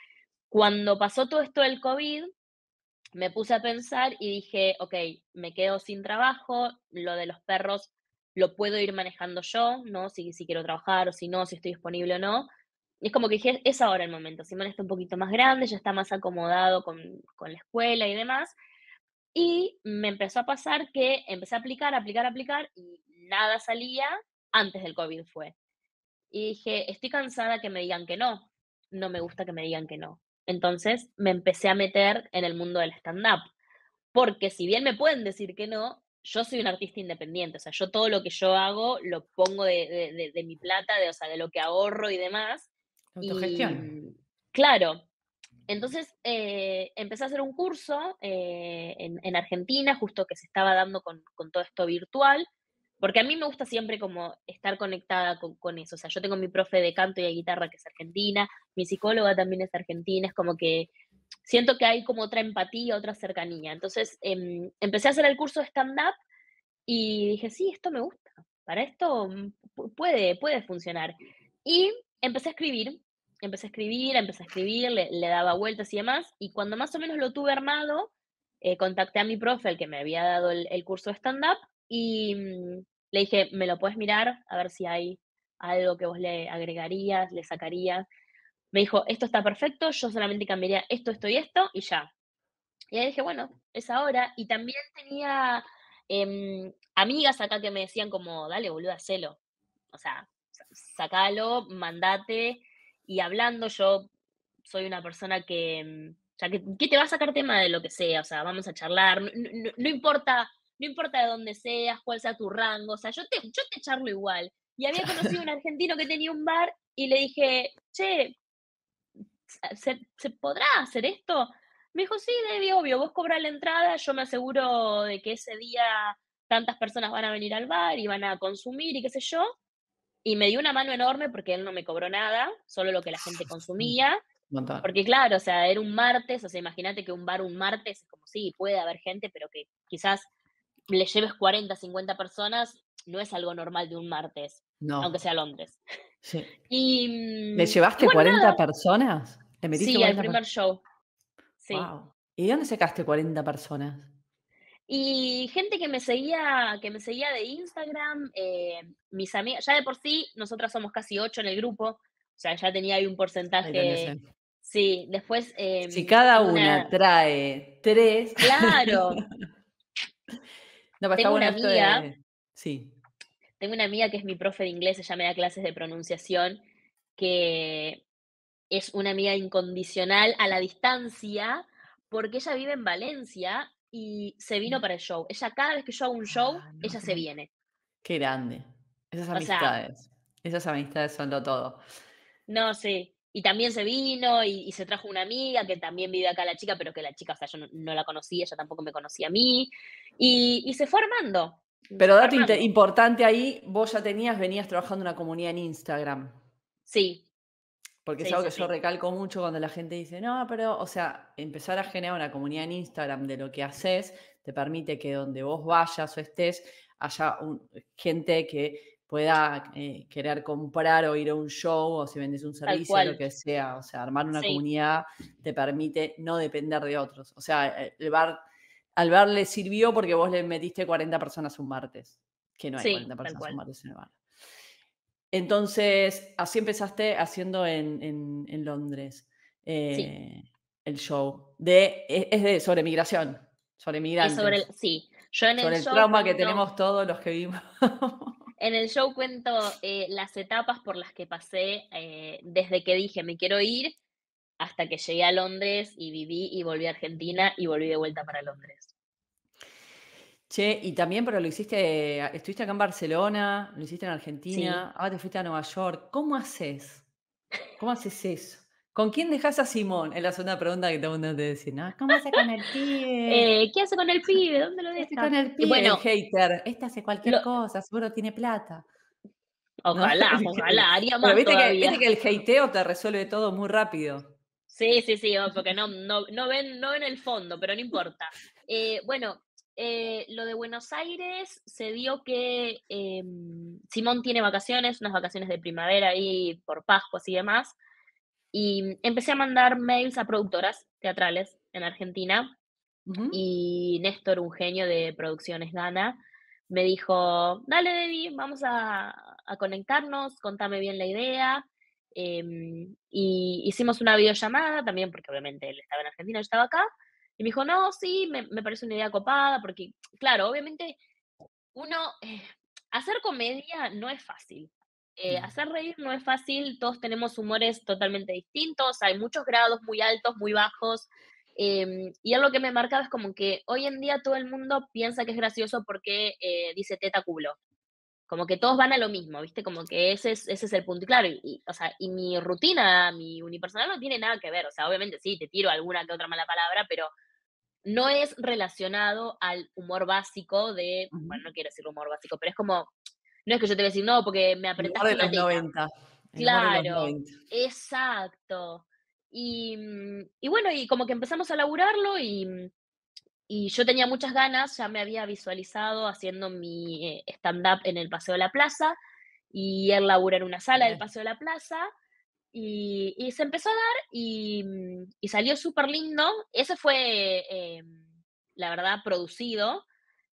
cuando pasó todo esto del COVID, me puse a pensar y dije, ok, me quedo sin trabajo, lo de los perros lo puedo ir manejando yo, ¿no? Si, si quiero trabajar o si no, si estoy disponible o no. Y es como que dije, es ahora el momento. Simón está un poquito más grande, ya está más acomodado con, con la escuela y demás. Y me empezó a pasar que empecé a aplicar, aplicar, aplicar y nada salía antes del COVID fue. Y dije, estoy cansada que me digan que no. No me gusta que me digan que no. Entonces me empecé a meter en el mundo del stand-up. Porque si bien me pueden decir que no, yo soy un artista independiente. O sea, yo todo lo que yo hago lo pongo de, mi plata, de, o sea, de lo que ahorro y demás. Autogestión. claro. Entonces eh, empecé a hacer un curso eh, en, Argentina, justo que se estaba dando con, con todo esto virtual. Porque a mí me gusta siempre como estar conectada con, eso. O sea, yo tengo mi profe de canto y de guitarra que es argentina, mi psicóloga también es argentina, es como que siento que hay como otra empatía, otra cercanía. Entonces em, empecé a hacer el curso de stand-up y dije, sí, esto me gusta, para esto mm, puede, puede funcionar. Y empecé a escribir, empecé a escribir, empecé a escribir, le, daba vueltas y demás, y cuando más o menos lo tuve armado, eh, contacté a mi profe, el que me había dado el, curso de stand-up, y mm, le dije, ¿me lo puedes mirar? A ver si hay algo que vos le agregarías, le sacarías. Me dijo, esto está perfecto, yo solamente cambiaría esto, esto y esto, y ya. Y ahí dije, bueno, es ahora. Y también tenía em, amigas acá que me decían como, dale, boludo, hacelo. O sea, sacalo, mandate. Y hablando, yo soy una persona que, mm, o sea, que, te va a sacar tema de lo que sea, o sea, vamos a charlar, no importa no importa de dónde seas, cuál sea tu rango, o sea, yo te, yo te charlo igual. Y había conocido un argentino que tenía un bar y le dije, che, ¿se, podrá hacer esto? Me dijo, sí, Debbie, obvio, vos cobras la entrada, yo me aseguro de que ese día tantas personas van a venir al bar y van a consumir y qué sé yo. Y me dio una mano enorme porque él no me cobró nada, solo lo que la gente consumía. Porque claro, o sea, era un martes, o sea, imagínate que un bar un martes es como, sí, puede haber gente, pero que quizás le lleves 40, 50 personas, no es algo normal de un martes, no. aunque sea Londres. Sí. Y, ¿Le llevaste 40 personas? ¿Le sí, al primer show. Sí. ¿Y de dónde sacaste 40 personas? Y gente que me seguía, que me seguía de Instagram, eh, mis amigas, ya de por sí, nosotras somos casi ocho en el grupo, o sea, ya tenía ahí un porcentaje. Sí, después. si em, cada una, trae tres. Claro. [LAUGHS] no, tengo una amiga. Sí. Tengo una amiga que es mi profe de inglés, ella me da clases de pronunciación, que es una amiga incondicional a la distancia, porque ella vive en Valencia y se vino para el show. Ella cada vez que yo hago un show, ah, ella se viene. Qué grande. Esas amistades. esas amistades son lo todo. No, sí. Y también se vino y, se trajo una amiga que también vive acá la chica, pero que la chica, o sea, yo no, la conocía, ella tampoco me conocía a mí. Y, se fue armando. Pero dato importante ahí, vos ya tenías, venías trabajando en una comunidad en Instagram. Sí, porque es algo que yo recalco mucho cuando la gente dice, no, pero, o sea, empezar a generar una comunidad en Instagram de lo que haces te permite que donde vos vayas o estés haya gente que pueda eh, querer comprar o ir a un show o si vendes un servicio, lo que sea. O sea, armar una comunidad te permite no depender de otros. O sea, eh, el bar, al bar le sirvió porque vos le metiste 40 personas un martes, que no hay 40 personas un martes en el bar. Entonces, así empezaste haciendo en, Londres eh, el show. De, e, es de sobre migración, sobre migrantes. Sobre el, sí, yo en sobre el, trauma que tenemos todos los que vimos. [LAUGHS] en el show cuento eh, las etapas por las que pasé eh, desde que dije me quiero ir hasta que llegué a Londres y viví y volví a Argentina y volví de vuelta para Londres. Che, y también, pero lo hiciste, estuviste acá en Barcelona, lo hiciste en Argentina, ahora te fuiste a Nueva York. ¿Cómo haces? ¿Cómo haces eso? ¿Con quién dejas a Simón? Es la segunda pregunta que todo el mundo te decía, ¿no? ¿Cómo hace con el pibe? Eh, ¿Qué hace con el pibe? ¿Dónde lo deja? con el pibe? Bueno, el hater. Este hace cualquier cosa, seguro tiene plata. [LAUGHS] Ojalá, ojalá, haría más viste Que, viste que el hateo te resuelve todo muy rápido. Sí, sí, sí, porque no, no, no, ven, no ven el fondo, pero no importa. Eh, bueno, eh, lo de Buenos Aires se dio que em, Simón tiene vacaciones, unas vacaciones de primavera ahí por Pascua y demás, y empecé a mandar mails a productoras teatrales en Argentina, y Néstor, un genio de producciones Gana, me dijo, dale Debbie, vamos a, conectarnos, contame bien la idea, em, y hicimos una videollamada también, porque obviamente él estaba en Argentina, yo estaba acá, y me dijo, no, sí, me, parece una idea copada, porque, claro, obviamente uno, eh, hacer comedia no es fácil. Eh, hacer reír no es fácil, todos tenemos humores totalmente distintos, hay muchos grados muy altos, muy bajos, em, y algo que me marcaba es como que hoy en día todo el mundo piensa que es gracioso porque eh, dice teta culo. Como que todos van a lo mismo, ¿viste? Como que ese es, ese es el punto. Y claro, y, o sea, y mi rutina, mi unipersonal no tiene nada que ver. O sea, obviamente sí, te tiro alguna que otra mala palabra, pero no es relacionado al humor básico de, bueno, no quiero decir humor básico, pero es como, no es que yo te voy a decir, no, porque me apretaste de los 90. Claro, exacto. Y, mm, y, bueno, y como que empezamos a laburarlo y, mm, y, yo tenía muchas ganas, ya me había visualizado haciendo mi eh, stand-up en el Paseo de la Plaza y él labura en una sala del Paseo de la Plaza y, se empezó a dar y, mm, salió súper lindo. Ese fue, eh, la verdad, producido,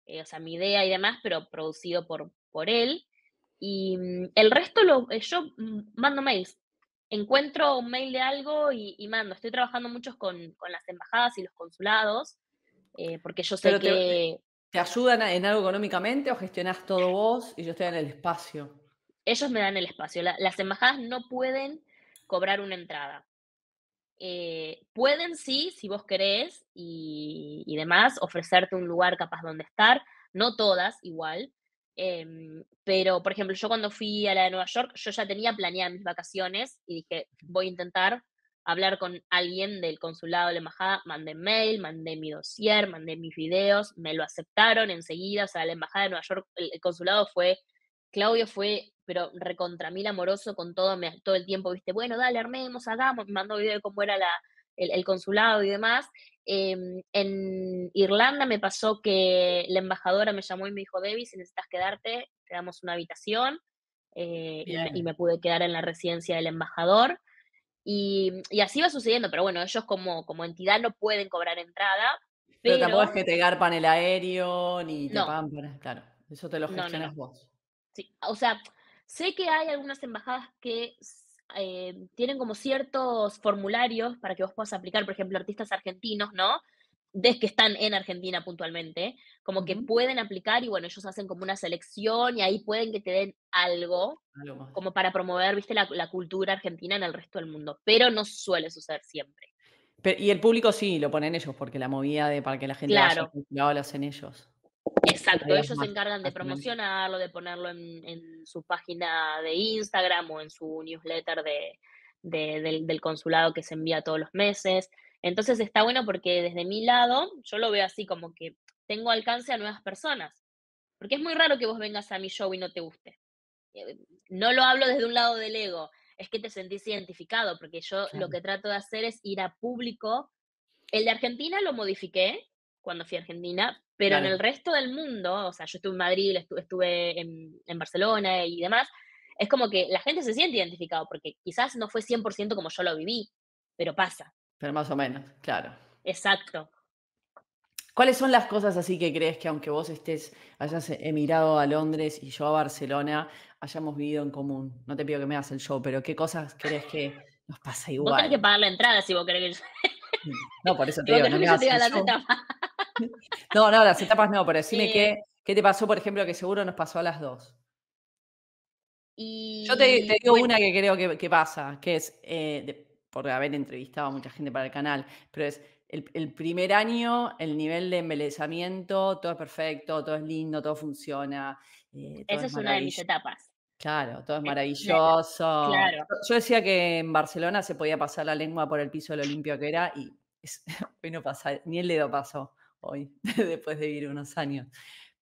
eh, o sea, mi idea y demás, pero producido por, por él. Y mm, el resto lo, eh, yo mm, mando mails. Encuentro un mail de algo y, mando. Estoy trabajando mucho con, las embajadas y los consulados, porque yo sé que... Te, ayudan en algo económicamente o gestionas todo vos y yo estoy en el espacio? Ellos me dan el espacio. las embajadas no pueden cobrar una entrada. Eh, pueden, sí, si vos querés y, demás, ofrecerte un lugar capaz donde estar, no todas igual, em, pero por ejemplo, yo cuando fui a la de Nueva York, yo ya tenía planeadas mis vacaciones y dije, voy a intentar hablar con alguien del consulado de la embajada, mandé mail, mandé mi dossier, mandé mis videos, me lo aceptaron enseguida, o sea, la embajada de Nueva York, el, consulado fue, Claudio fue, pero recontra mil amoroso con todo, me, todo el tiempo, viste, bueno, dale, armemos, hagamos, me mandó video de cómo era la, el, consulado y demás. Em, en Irlanda me pasó que la embajadora me llamó y me dijo, Debbie, si necesitas quedarte, te damos una habitación. Eh, y, me, pude quedar en la residencia del embajador. Y, así va sucediendo, pero bueno, ellos como, como entidad no pueden cobrar entrada. Pero, tampoco es que te garpan el aéreo ni te pagan claro, eso te lo gestionas vos. Sí, o sea, sé que hay algunas embajadas que eh, tienen como ciertos formularios para que vos puedas aplicar, por ejemplo, artistas argentinos, ¿no? Desde que están en Argentina puntualmente, como que pueden aplicar y bueno, ellos hacen como una selección y ahí pueden que te den algo, como para promover, viste, la, cultura argentina en el resto del mundo, pero no suele suceder siempre. y el público sí, lo ponen ellos, porque la movida de para que la gente claro. vaya lo hacen ellos. Exacto, ellos se encargan de promocionarlo, de ponerlo en, su página de Instagram o en su newsletter de, del, consulado que se envía todos los meses. Entonces está bueno porque desde mi lado yo lo veo así como que tengo alcance a nuevas personas. Porque es muy raro que vos vengas a mi show y no te guste. Eh, no lo hablo desde un lado del ego, es que te sentís identificado, porque yo lo que trato de hacer es ir a público. El de Argentina lo modifiqué cuando fui a Argentina, pero en el resto del mundo, o sea, yo estuve en Madrid, estuve, en, Barcelona y demás, es como que la gente se siente identificado, porque quizás no fue 100% como yo lo viví, pero pasa. Pero más o menos, claro. Exacto. ¿Cuáles son las cosas así que crees que aunque vos estés, hayas emigrado a Londres y yo a Barcelona, hayamos vivido en común? No te pido que me hagas el show, pero ¿qué cosas crees que nos pasa igual? Vos tenés que pagar la entrada si vos querés que No, por eso [LAUGHS] te digo, no me hagas el show. No, no, las etapas no, pero decime qué, qué te pasó, por ejemplo, que seguro nos pasó a las dos. Yo te, digo una que creo que, pasa, que es, eh, por haber entrevistado a mucha gente para el canal, pero es el, primer año, el nivel de embelezamiento, todo es perfecto, todo es lindo, todo funciona. Eh, Esa es, una de mis etapas. Claro, todo es maravilloso. Claro. Yo decía que en Barcelona se podía pasar la lengua por el piso de lo limpio que era y [LAUGHS] hoy no pasa, ni el dedo pasó hoy, [LAUGHS] después de vivir unos años.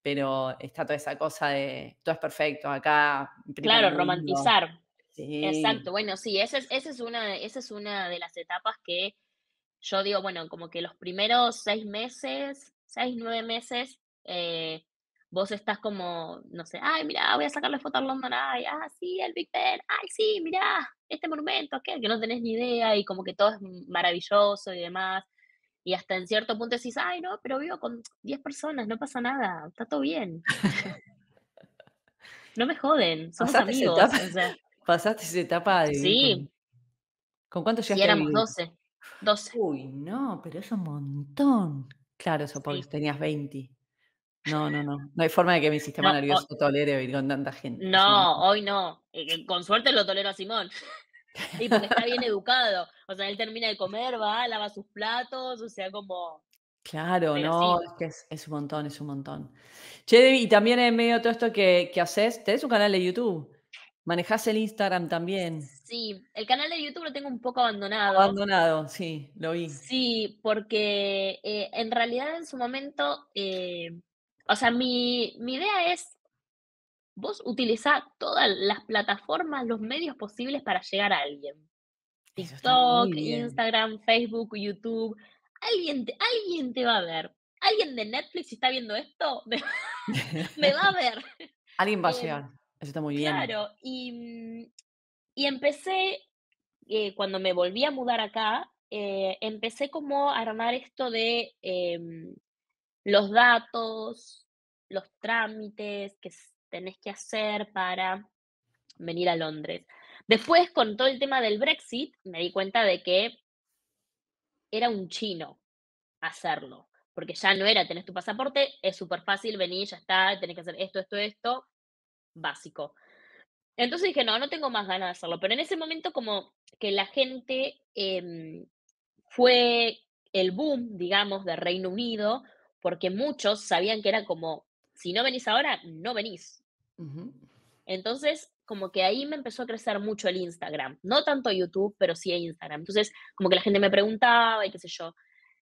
Pero está toda esa cosa de todo es perfecto acá. Claro, romantizar. Exacto, bueno, sí, esa es, esa, es una, esa es una de las etapas que yo digo, bueno, como que los primeros seis meses, seis, nueve meses, eh, vos estás como, no sé, ay, mira, voy a sacarle foto a London ay, ah, sí, el Big Ben, ay, sí, mira, este monumento, ¿qué? Que no tenés ni idea y como que todo es maravilloso y demás y hasta en cierto punto decís, ay, no, pero vivo con 10 personas, no pasa nada, está todo bien. no me joden, somos amigos. [LAUGHS] ¿Pasaste esa etapa de... Sí. ¿Con, cuántos ya sí, éramos 12. 12. Uy, no, pero es un montón. Claro, eso porque tenías 20. No, no, no. No hay forma de que mi sistema nervioso tolere vivir con tanta gente. No, hoy no. Eh, con suerte lo tolero a Simón. [LAUGHS] Y porque está bien educado. O sea, él termina de comer, va, lava sus platos, o sea, como... Claro, no, es que es, un montón, es un montón. Che, y también en medio de todo esto que, que haces, tenés un canal de YouTube. Manejás el Instagram también. Sí, el canal de YouTube lo tengo un poco abandonado. Abandonado, sí, lo vi. Sí, porque eh, en realidad en su momento, eh, o sea, mi, mi idea es vos utilizás todas las plataformas, los medios posibles para llegar a alguien. TikTok, Instagram, Facebook, YouTube. Alguien te, alguien te va a ver. Alguien de Netflix, si está viendo esto, [LAUGHS] me, va a [LAUGHS] ver. Alguien va a em, llegar. Eso está muy bien. Claro, y, mm, y empecé, eh, cuando me volví a mudar acá, eh, empecé como a armar esto de em, los datos, los trámites que tenés que hacer para venir a Londres. Después, con todo el tema del Brexit, me di cuenta de que era un chino hacerlo, porque ya no era, tenés tu pasaporte, es súper fácil venir, ya está, tenés que hacer esto, esto, esto, básico. Entonces dije, no, no tengo más ganas de hacerlo, pero en ese momento como que la gente em, fue el boom, digamos, de Reino Unido, porque muchos sabían que era como si no venís ahora, no venís. Entonces, como que ahí me empezó a crecer mucho el Instagram. No tanto YouTube, pero sí Instagram. Entonces, como que la gente me preguntaba y qué sé yo.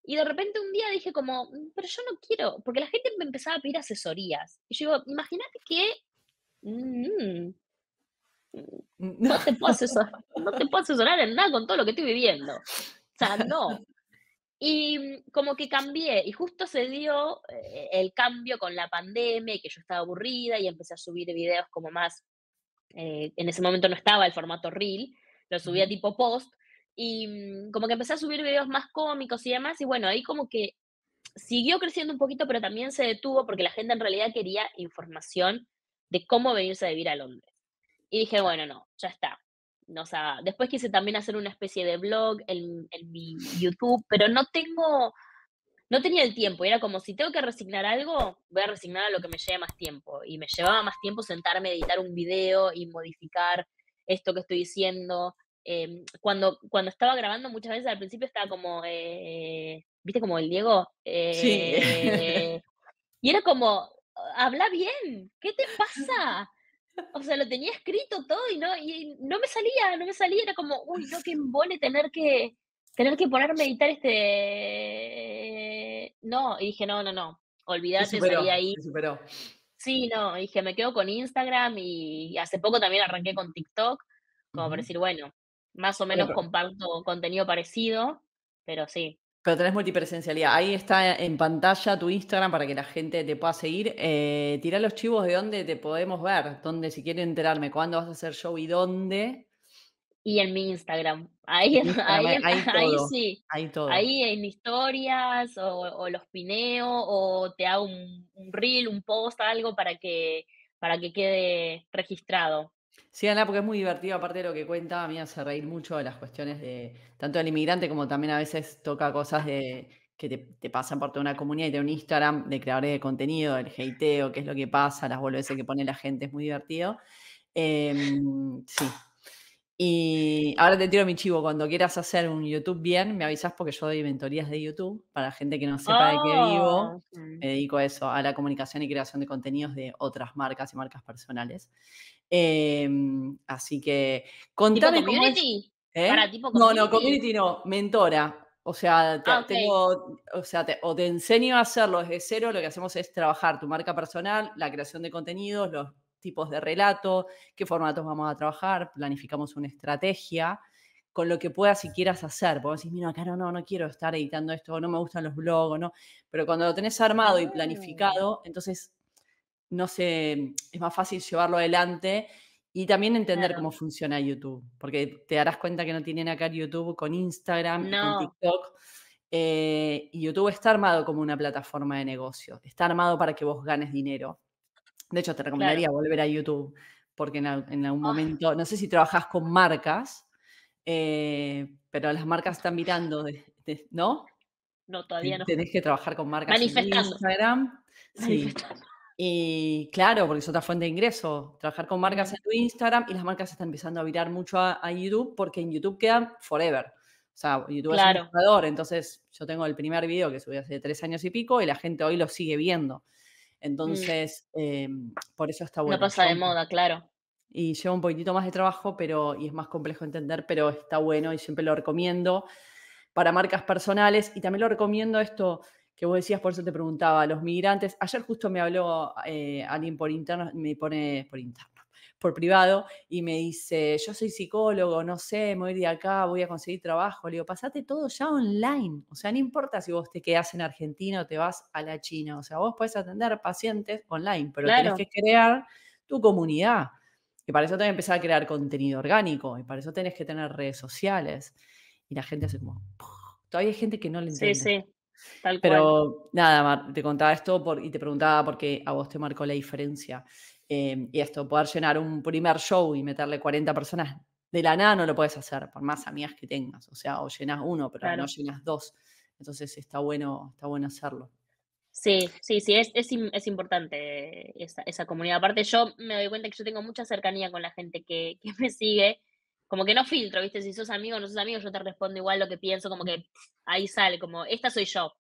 Y de repente un día dije como, "Mm, pero yo no quiero, porque la gente me empezaba a pedir asesorías. Y yo digo, imagínate que mm, no te puedo [LAUGHS] asesorar, no te puedo asesorar en nada con todo lo que estoy viviendo. O sea, no. Y como que cambié, y justo se dio eh, el cambio con la pandemia, y que yo estaba aburrida y empecé a subir videos como más, eh, en ese momento no estaba el formato reel, lo subía tipo post, y mm, como que empecé a subir videos más cómicos y demás, y bueno, ahí como que siguió creciendo un poquito, pero también se detuvo porque la gente en realidad quería información de cómo venirse a vivir a Londres. Y dije, bueno, no, ya está. No, o sea, después quise también hacer una especie de blog en, en mi YouTube, pero no tengo, no tenía el tiempo. Era como, si tengo que resignar algo, voy a resignar a lo que me lleve más tiempo. Y me llevaba más tiempo sentarme a editar un video y modificar esto que estoy diciendo. Em, cuando, cuando estaba grabando, muchas veces al principio estaba como, eh, ¿viste como el Diego? Sí. Eh, y era como, habla bien, ¿qué te pasa? O sea, lo tenía escrito todo y no, y no me salía, no me salía, era como, uy, no, qué embole tener que, tener que ponerme a editar este. No, y dije, no, no, no, Se olvídate, salí ahí. superó. Sí, no, dije, me quedo con Instagram y hace poco también arranqué con TikTok, como para decir, bueno, más o menos pero comparto contenido parecido, pero sí. Pero tenés multipresencialidad. Ahí está en pantalla tu Instagram para que la gente te pueda seguir. Eh, tirá los chivos de dónde te podemos ver, dónde, si quieren enterarme, cuándo vas a hacer show y dónde. Y en mi Instagram, ahí [LAUGHS] Instagram, ahí ahí todo, sí, hay todo. ahí en historias o o los pineo o te hago un un reel, un post, algo para que para que quede registrado. Síganla porque es muy divertido, aparte de lo que cuenta, a mí me hace reír mucho de las cuestiones de tanto del inmigrante como también a veces toca cosas de que te, te pasan por toda una comunidad y tiene un Instagram de creadores de contenido, el hateo, qué es lo que pasa, las boludeces que pone la gente, es muy divertido. Em, sí. Y ahora te tiro mi chivo, cuando quieras hacer un YouTube bien, me avisas porque yo doy mentorías de YouTube para gente que no sepa de qué vivo. Oh, mm. Me dedico a eso, a la comunicación y creación de contenidos de otras marcas y marcas personales. Em, así que ¿Tipo contame cómo es community? ¿eh? ¿Para tipo No, no, community? no, mentora. O sea, te Ah, tengo o sea, te o te enseño a hacerlo desde cero, lo que hacemos es trabajar tu marca personal, la creación de contenidos, los tipos de relato, qué formatos vamos a trabajar, planificamos una estrategia con lo que puedas y quieras hacer. Porque decís: "Mira, acá no, no, no quiero estar editando esto, no me gustan los blogs, no". Pero cuando lo tenés armado y Ah, planificado, entonces no sé, es más fácil llevarlo adelante y también entender claro. cómo funciona YouTube, porque te darás cuenta que no tiene nada que ver YouTube con Instagram y con No, TikTok. Eh, y YouTube está armado como una plataforma de negocio, está armado para que vos ganes dinero. De hecho, te claro. recomendaría volver a YouTube, porque en, al- en algún Ah, momento, no sé si trabajás con marcas, eh, pero las marcas están mirando, de- de- ¿no? no, todavía no. Tenés que trabajar con marcas en tu Manifestando, Instagram. Sí. Y claro, porque es otra fuente de ingreso, trabajar con marcas en tu Instagram y las marcas están empezando a virar mucho a, a YouTube porque en YouTube quedan forever. O sea, YouTube es un buscador, entonces yo tengo el primer video que subí hace tres años y pico y la gente hoy lo sigue viendo. Mm, Entonces, eh, por eso está no bueno. pasa Lleva de moda, claro. y lleva un poquitito más de trabajo, pero y es más complejo de entender, pero está bueno y siempre lo recomiendo para marcas personales. Y también lo recomiendo esto que vos decías, por eso te preguntaba, los migrantes. Ayer justo me habló eh, alguien por interno, me pone por interno, por privado, y me dice, yo soy psicólogo, no sé, me voy de acá, voy a conseguir trabajo. Le digo, pasate todo ya online. O sea, no importa si vos te quedás en Argentina o te vas a la China. O sea, vos podés atender pacientes online, pero tenés Claro, que crear tu comunidad. Y para eso tenés que empezar a crear contenido orgánico, y para eso tenés que tener redes sociales. Y la gente hace como, todavía hay gente que no sí, entiende. sí, tal cual. Pero nada, Mar, te contaba esto por, y te preguntaba por qué a vos te marcó la diferencia. Eh, y esto, poder llenar un primer show y meterle 40 personas de la nada no lo puedes hacer, por más amigas que tengas. O sea, o llenas uno, pero no llenas dos. Entonces está bueno, está bueno hacerlo. Sí, sí, sí, es es importante esa esa comunidad. Aparte, yo me doy cuenta que yo tengo mucha cercanía con la gente que que me sigue, como que no filtro, ¿viste? Si sos amigo o no sos amigo, yo te respondo igual lo que pienso, como que ahí sale, como esta soy yo.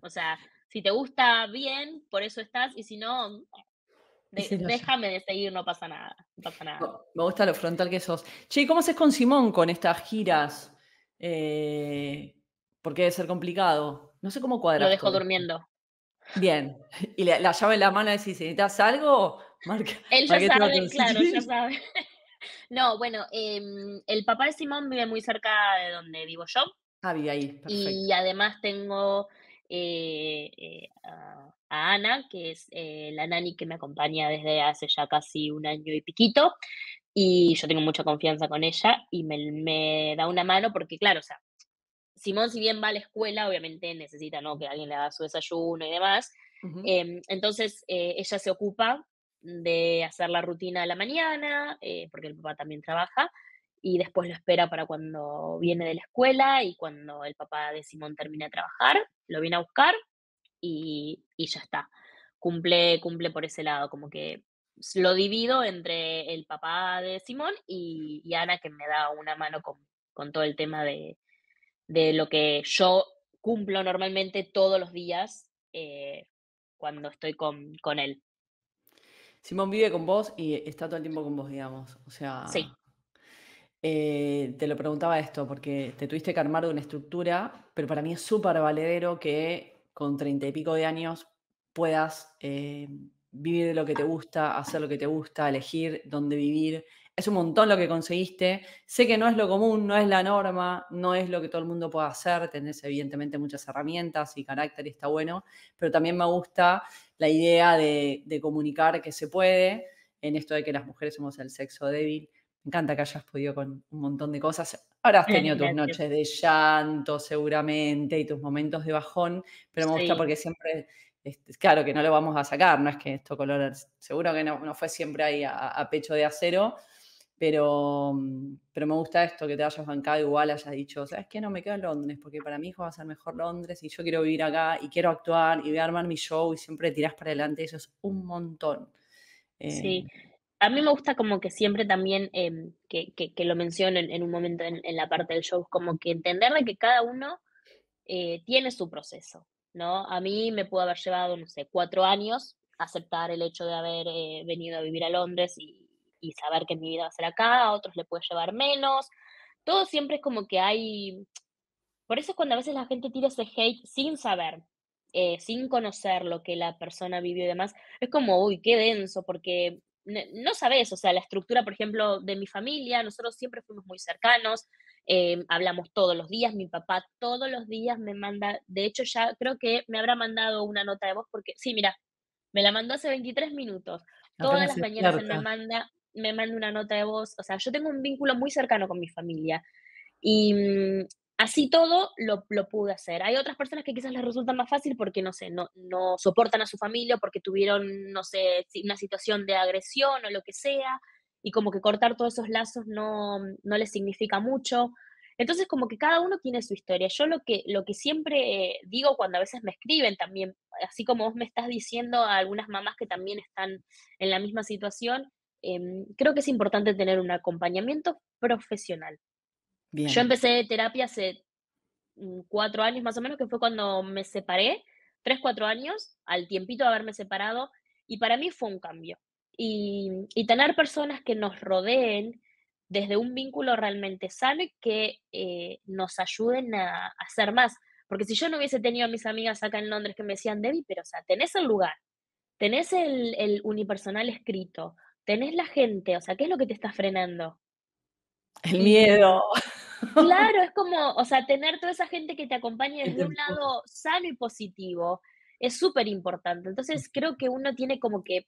O sea, si te gusta, bien, por eso estás, y si no, déjame de seguir, no pasa nada. No pasa nada. Me gusta lo frontal que sos. Che, ¿cómo haces con Simón con estas giras? Eh, porque debe ser complicado. No sé cómo cuadrar. Lo dejo durmiendo. Bien. [LAUGHS] Y la, llave en la mano y si necesitas algo, marca. Él ya sabe, claro, ya sabe. [LAUGHS] No, bueno, em, el papá de Simón vive muy cerca de donde vivo yo. Ah, vive ahí. Perfecto. Y además tengo eh, eh, a, Ana, que es eh, la nani que me acompaña desde hace ya casi un año y piquito. Y yo tengo mucha confianza con ella y me, me da una mano porque, claro, o sea, Simón, si bien va a la escuela, obviamente necesita ¿no? que alguien le haga su desayuno y demás. Em, entonces, ella se ocupa de hacer la rutina de la mañana, eh, porque el papá también trabaja, y después lo espera para cuando viene de la escuela y cuando el papá de Simón termine de trabajar, lo viene a buscar y, ya está. Cumple, cumple por ese lado, como que lo divido entre el papá de Simón y, Ana, que me da una mano con, todo el tema de, lo que yo cumplo normalmente todos los días eh, cuando estoy con, con él. Simón vive con vos y está todo el tiempo con vos, digamos. O sea, Sí. Eh, te lo preguntaba esto, porque te tuviste que armar de una estructura, pero para mí es súper valedero que con treinta y pico de años puedas eh, vivir de lo que te gusta, hacer lo que te gusta, elegir dónde vivir es un montón lo que conseguiste. Sé que no es lo común, no es la norma, no es lo que todo el mundo puede hacer. Tenés evidentemente muchas herramientas y carácter y está bueno, pero también me gusta la idea de, comunicar que se puede en esto de que las mujeres somos el sexo débil. Me encanta que hayas podido con un montón de cosas. Ahora has tenido tus noches de llanto seguramente y tus momentos de bajón, pero me gusta porque siempre claro que no lo vamos a sacar, no es que esto color, seguro que no, fue siempre ahí a, pecho de acero, pero, mm, pero me gusta esto, que te hayas bancado igual, hayas dicho, ¿sabes qué? No me quedo en Londres, porque para mi hijo va a ser mejor Londres y yo quiero vivir acá y quiero actuar y voy a armar mi show y siempre tirás para adelante, eso es un montón. sí, eh, a mí me gusta como que siempre también, em, que, que, lo menciono en, un momento en, la parte del show, como que entender que cada uno eh, tiene su proceso, ¿no? A mí me pudo haber llevado, no sé, cuatro años aceptar el hecho de haber eh, venido a vivir a Londres y y saber que mi vida va a ser acá, a otros le puede llevar menos. Todo siempre es como que hay... Por eso es cuando a veces la gente tira ese hate sin saber, eh, sin conocer lo que la persona vivió y demás, es como, uy, qué denso, porque no sabes, o sea, la estructura, por ejemplo, de mi familia, nosotros siempre fuimos muy cercanos, eh, hablamos todos los días, mi papá todos los días me manda, de hecho ya creo que me habrá mandado una nota de voz porque, sí, mira, me la mandó hace 23 minutos, todas las mañanas me manda me manda una nota de voz, o sea, yo tengo un vínculo muy cercano con mi familia y mm, así todo lo, lo, pude hacer. Hay otras personas que quizás les resulta más fácil porque, no sé, no, no soportan a su familia, porque tuvieron, no sé, una situación de agresión o lo que sea, y como que cortar todos esos lazos no, no les significa mucho. Entonces, como que cada uno tiene su historia. Yo lo que, lo que siempre digo cuando a veces me escriben también, así como vos me estás diciendo a algunas mamás que también están en la misma situación, Em, creo que es importante tener un acompañamiento profesional. Yo empecé terapia hace mm, cuatro años más o menos, que fue cuando me separé, tres, cuatro años, al tiempito de haberme separado, y para mí fue un cambio. Y, tener personas que nos rodeen desde un vínculo realmente sano y que eh, nos ayuden a, hacer más. Porque si yo no hubiese tenido a mis amigas acá en Londres que me decían, Debbie, pero o sea, tenés el lugar, tenés el, el unipersonal escrito, tenés la gente, o sea, ¿qué es lo que te está frenando? El miedo. Claro, es [LAUGHS] como, o sea, tener toda esa gente que te acompañe desde un lado sano y positivo es súper importante. Entonces, creo que uno tiene como que,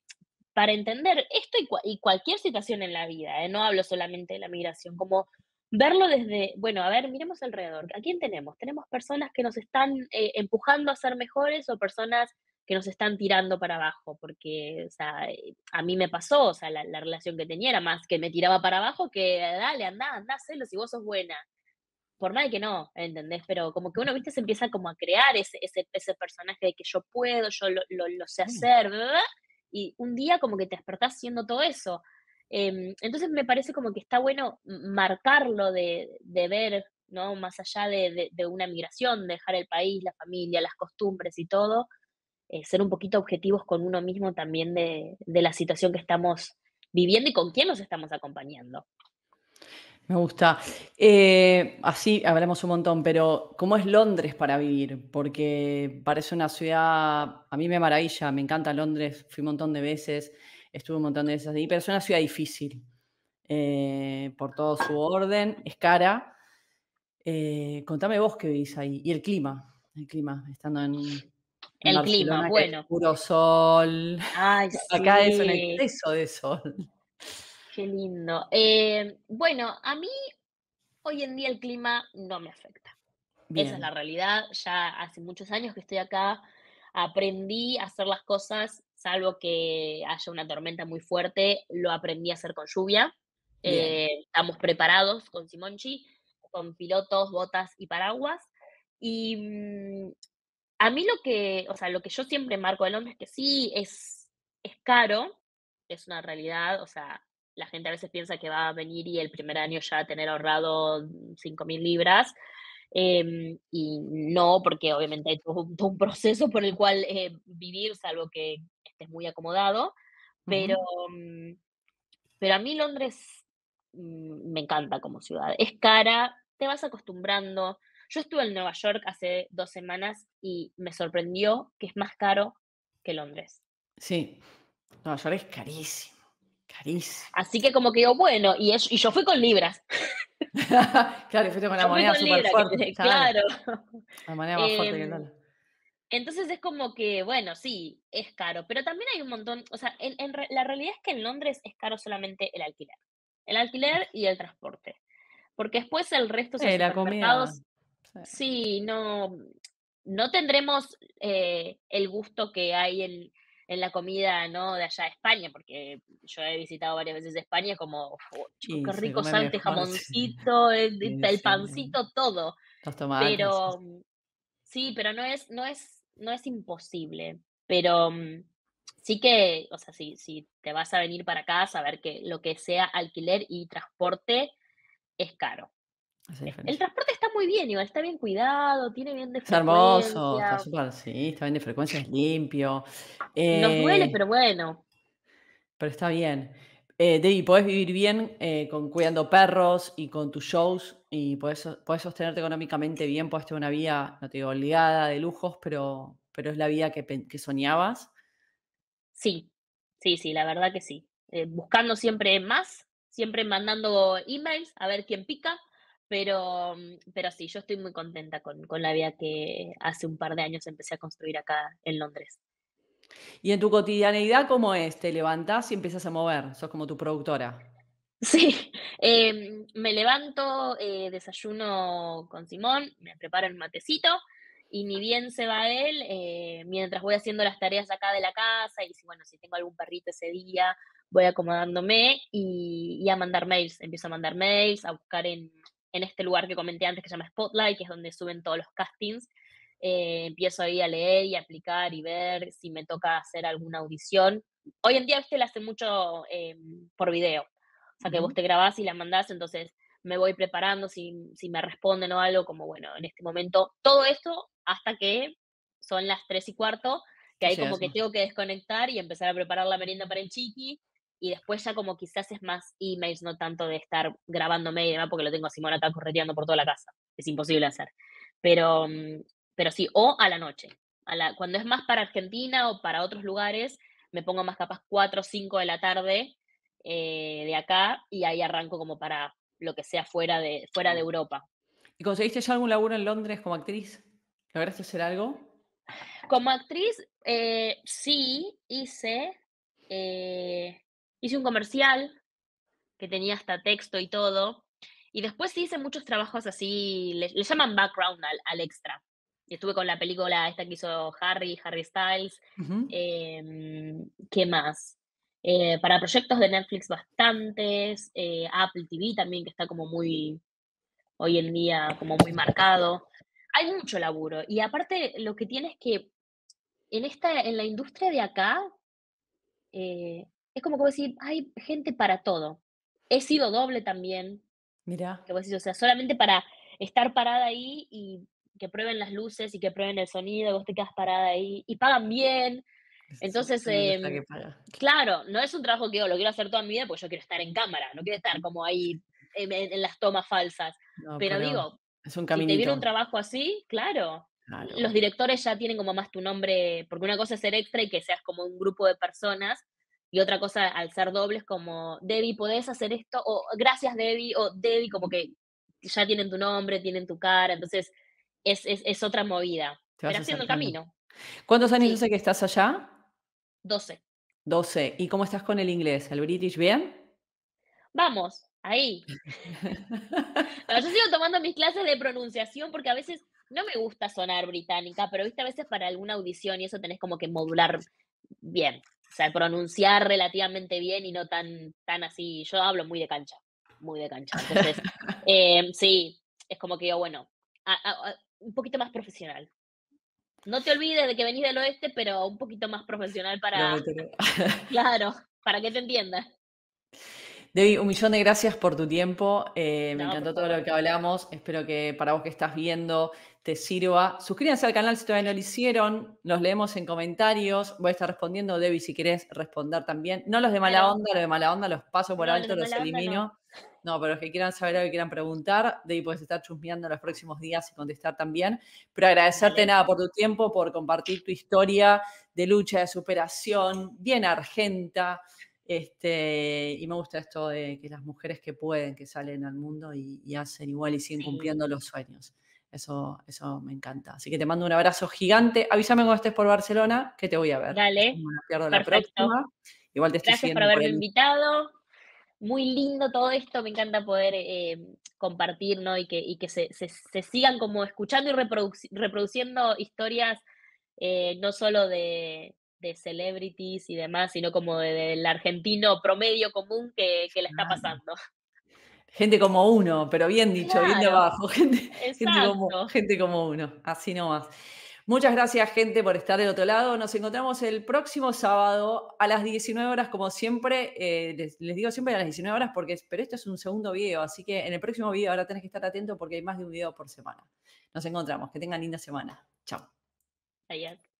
para entender esto y, cualquier situación en la vida, ¿eh? no hablo solamente de la migración, como verlo desde, bueno, a ver, miremos alrededor. ¿A quién tenemos? Tenemos personas que nos están eh, empujando a ser mejores o personas que nos están tirando para abajo, porque, o sea, eh, a mí me pasó, o sea, la, relación que tenía era más que me tiraba para abajo que dale, anda, anda, hacelo si vos sos buena. Por más que no, ¿entendés? Pero como que uno, viste, se empieza como a crear ese, ese, ese personaje de que yo puedo, yo lo, lo, sé hacer, ¿verdad? Y un día como que te despertás haciendo todo eso. Em, entonces me parece como que está bueno marcarlo de, de ver, ¿no? Más allá de, de, de una migración, dejar el país, la familia, las costumbres y todo, eh, ser un poquito objetivos con uno mismo también de, la situación que estamos viviendo y con quién nos estamos acompañando. Me gusta. Eh, así hablamos un montón, pero ¿cómo es Londres para vivir? Porque parece una ciudad, a mí me maravilla, me encanta Londres, fui un montón de veces, estuve un montón de veces ahí, pero es una ciudad difícil eh, por todo su orden, es cara. Contame vos qué vivís ahí. Y el clima, el clima, estando en, el clima, bueno. puro sol. Ay, [LAUGHS] Acá es un exceso de sol. Qué lindo. Eh, bueno, a mí hoy en día el clima no me afecta. Esa es la realidad. Ya hace muchos años que estoy acá. Aprendí a hacer las cosas, salvo que haya una tormenta muy fuerte, lo aprendí a hacer con lluvia. Eh, estamos preparados con Simonchi, con pilotos, botas y paraguas. Y mm, a mí lo que, o sea, lo que yo siempre marco el hombre es que sí, es, es caro, es una realidad, o sea, la gente a veces piensa que va a venir y el primer año ya a tener ahorrado 5.000 libras. Em, y no, porque obviamente hay todo, un proceso por el cual eh, vivir, salvo que estés muy acomodado. Pero, mm, pero a mí Londres mm, me encanta como ciudad. Es cara, te vas acostumbrando. Yo estuve en Nueva York hace dos semanas y me sorprendió que es más caro que Londres. Sí, Nueva York es carísimo. Carísimo. Así que como que digo, bueno, y, y yo fui con libras. [LAUGHS] claro, fuiste con la moneda súper fuerte. [LAUGHS] Claro. La moneda más fuerte que el em, Entonces es como que, bueno, sí, es caro, pero también hay un montón, o sea, en, la realidad es que en Londres es caro solamente el alquiler. El alquiler y el transporte. Porque después el resto se la comida. Sí. no, no tendremos eh, el gusto que hay en, en la comida ¿no? de allá de España, porque yo he visitado varias veces España, como, qué rico [LAUGHS] salte, jamoncito, el, pancito, todo. pero mm, sí, pero no es, no es, no es imposible. Pero mm, sí que, o sea, si, si te vas a venir para acá, saber que lo que sea alquiler y transporte es caro. El transporte está muy bien, igual está bien cuidado, tiene bien de frecuencia. hermoso, está súper, sí, está bien de frecuencia, es limpio. Nos duele, eh pero bueno. Pero está bien. Eh, Debbie, podés vivir bien eh, con cuidando perros y con tus shows y podés, sostenerte económicamente bien, podés tener una vida, no te digo obligada de lujos, pero, pero es la vida que, que soñabas. Sí, sí, sí, la verdad que sí. buscando siempre más, siempre mandando emails a ver quién pica pero, mm, pero sí, yo estoy muy contenta con, con la vida que hace un par de años empecé a construir acá en Londres. ¿Y en tu cotidianeidad cómo es? ¿Te levantás y empiezas a mover? ¿Sos como tu productora? [LAUGHS] Sí, em, me levanto, eh, desayuno con Simón, me preparo el matecito y ni bien se va él, eh, mientras voy haciendo las tareas acá de la casa y si, bueno, si tengo algún perrito ese día, voy acomodándome y, y a mandar mails. Empiezo a mandar mails, a buscar en, en este lugar que comenté antes que se llama Spotlight, que es donde suben todos los castings. Eh, empiezo ahí a leer y aplicar y ver si me toca hacer alguna audición. Hoy en día, usted la hace mucho em, por video. O sea, que vos te grabás y la mandás, entonces me voy preparando si, si me responden o algo, como bueno, en este momento, todo esto hasta que son las tres y cuarto, que ahí como que tengo que desconectar y empezar a preparar la merienda para el chiqui, y después ya como quizás es más emails, no tanto de estar grabándome y demás, porque lo tengo a Simón acá correteando por toda la casa. Es imposible hacer. Pero, mm, pero sí, o a la noche. A la, cuando es más para Argentina o para otros lugares, me pongo más capaz 4 o 5 de la tarde eh, de acá y ahí arranco como para lo que sea fuera de, fuera de Europa. ¿Y conseguiste ya algún laburo en Londres como actriz? ¿Lograste hacer algo? Como actriz, eh, sí, hice. Eh, hice un comercial que tenía hasta texto y todo. Y después hice muchos trabajos así, le, llaman background al, extra. Y estuve con la película esta que hizo Harry, Harry Styles. Em, ¿Qué más? Eh, para proyectos de Netflix bastantes, eh, Apple TV también, que está como muy, hoy en día, como muy marcado. Hay mucho laburo. Y aparte, lo que tiene es que en, esta, en la industria de acá, eh, es como que decir, hay gente para todo. He sido doble también. Mira. Que o sea, solamente para estar parada ahí y que prueben las luces y que prueben el sonido, vos te quedas parada ahí y pagan bien. Entonces, em, claro, no es un trabajo que yo lo quiero hacer toda mi vida porque yo quiero estar en cámara, no quiero estar como ahí en, las tomas falsas. pero, digo, es un si te viene un trabajo así, claro, los directores ya tienen como más tu nombre, porque una cosa es ser extra y que seas como un grupo de personas, y otra cosa al ser dobles como, Debbie, ¿podés hacer esto? O gracias Debbie, o Debbie, como que ya tienen tu nombre, tienen tu cara, entonces es, es, otra movida. Pero haciendo el camino. ¿Cuántos años hace que estás allá? 12. 12. ¿Y cómo estás con el inglés? ¿El British bien? Vamos, ahí. [LAUGHS] yo sigo tomando mis clases de pronunciación porque a veces no me gusta sonar británica, pero viste, a veces para alguna audición y eso tenés como que modular bien. O sea, pronunciar relativamente bien y no tan, tan así. Yo hablo muy de cancha, muy de cancha. Entonces, [LAUGHS] em, sí, es como que yo, bueno, un poquito más profesional. No te olvides de que venís del oeste, pero un poquito más profesional para... [LAUGHS] claro, para que te entiendas. Debbie, un millón de gracias por tu tiempo. Eh, me encantó todo lo que hablamos. Espero que para vos que estás viendo te sirva. Suscríbanse al canal si todavía no lo hicieron. Los leemos en comentarios. Voy a estar respondiendo, Debbie, si querés responder también. No los de mala onda, los de mala onda los paso por alto, los, elimino. No. pero los que quieran saber algo, que quieran preguntar, Debbie puedes estar chusmeando los próximos días y contestar también. Pero agradecerte nada por tu tiempo, por compartir tu historia de lucha, de superación, bien argenta. Este, y me gusta esto de que las mujeres que pueden, que salen al mundo y, hacen igual y siguen cumpliendo los sueños. Eso, eso me encanta. Así que te mando un abrazo gigante. Avísame cuando estés por Barcelona, que te voy a ver. Dale. No pierdo la próxima. Igual te estoy Gracias por haberme invitado. Muy lindo todo esto. Me encanta poder eh, compartir ¿no? y que, y que se, se, sigan como escuchando y reproduciendo historias eh, no solo de, de celebrities y demás, sino como del argentino promedio común que, que le está pasando. Gente como uno, pero bien dicho, bien de abajo. [LAUGHS] Gente, gente, como, uno, así nomás. Muchas gracias, gente, por estar del otro lado. Nos encontramos el próximo sábado a las 19 horas, como siempre. Eh, les, digo siempre a las 19 horas, porque, pero esto es un segundo video, así que en el próximo video ahora tenés que estar atento porque hay más de un video por semana. Nos encontramos. Que tengan linda semana. Chao. Adiós.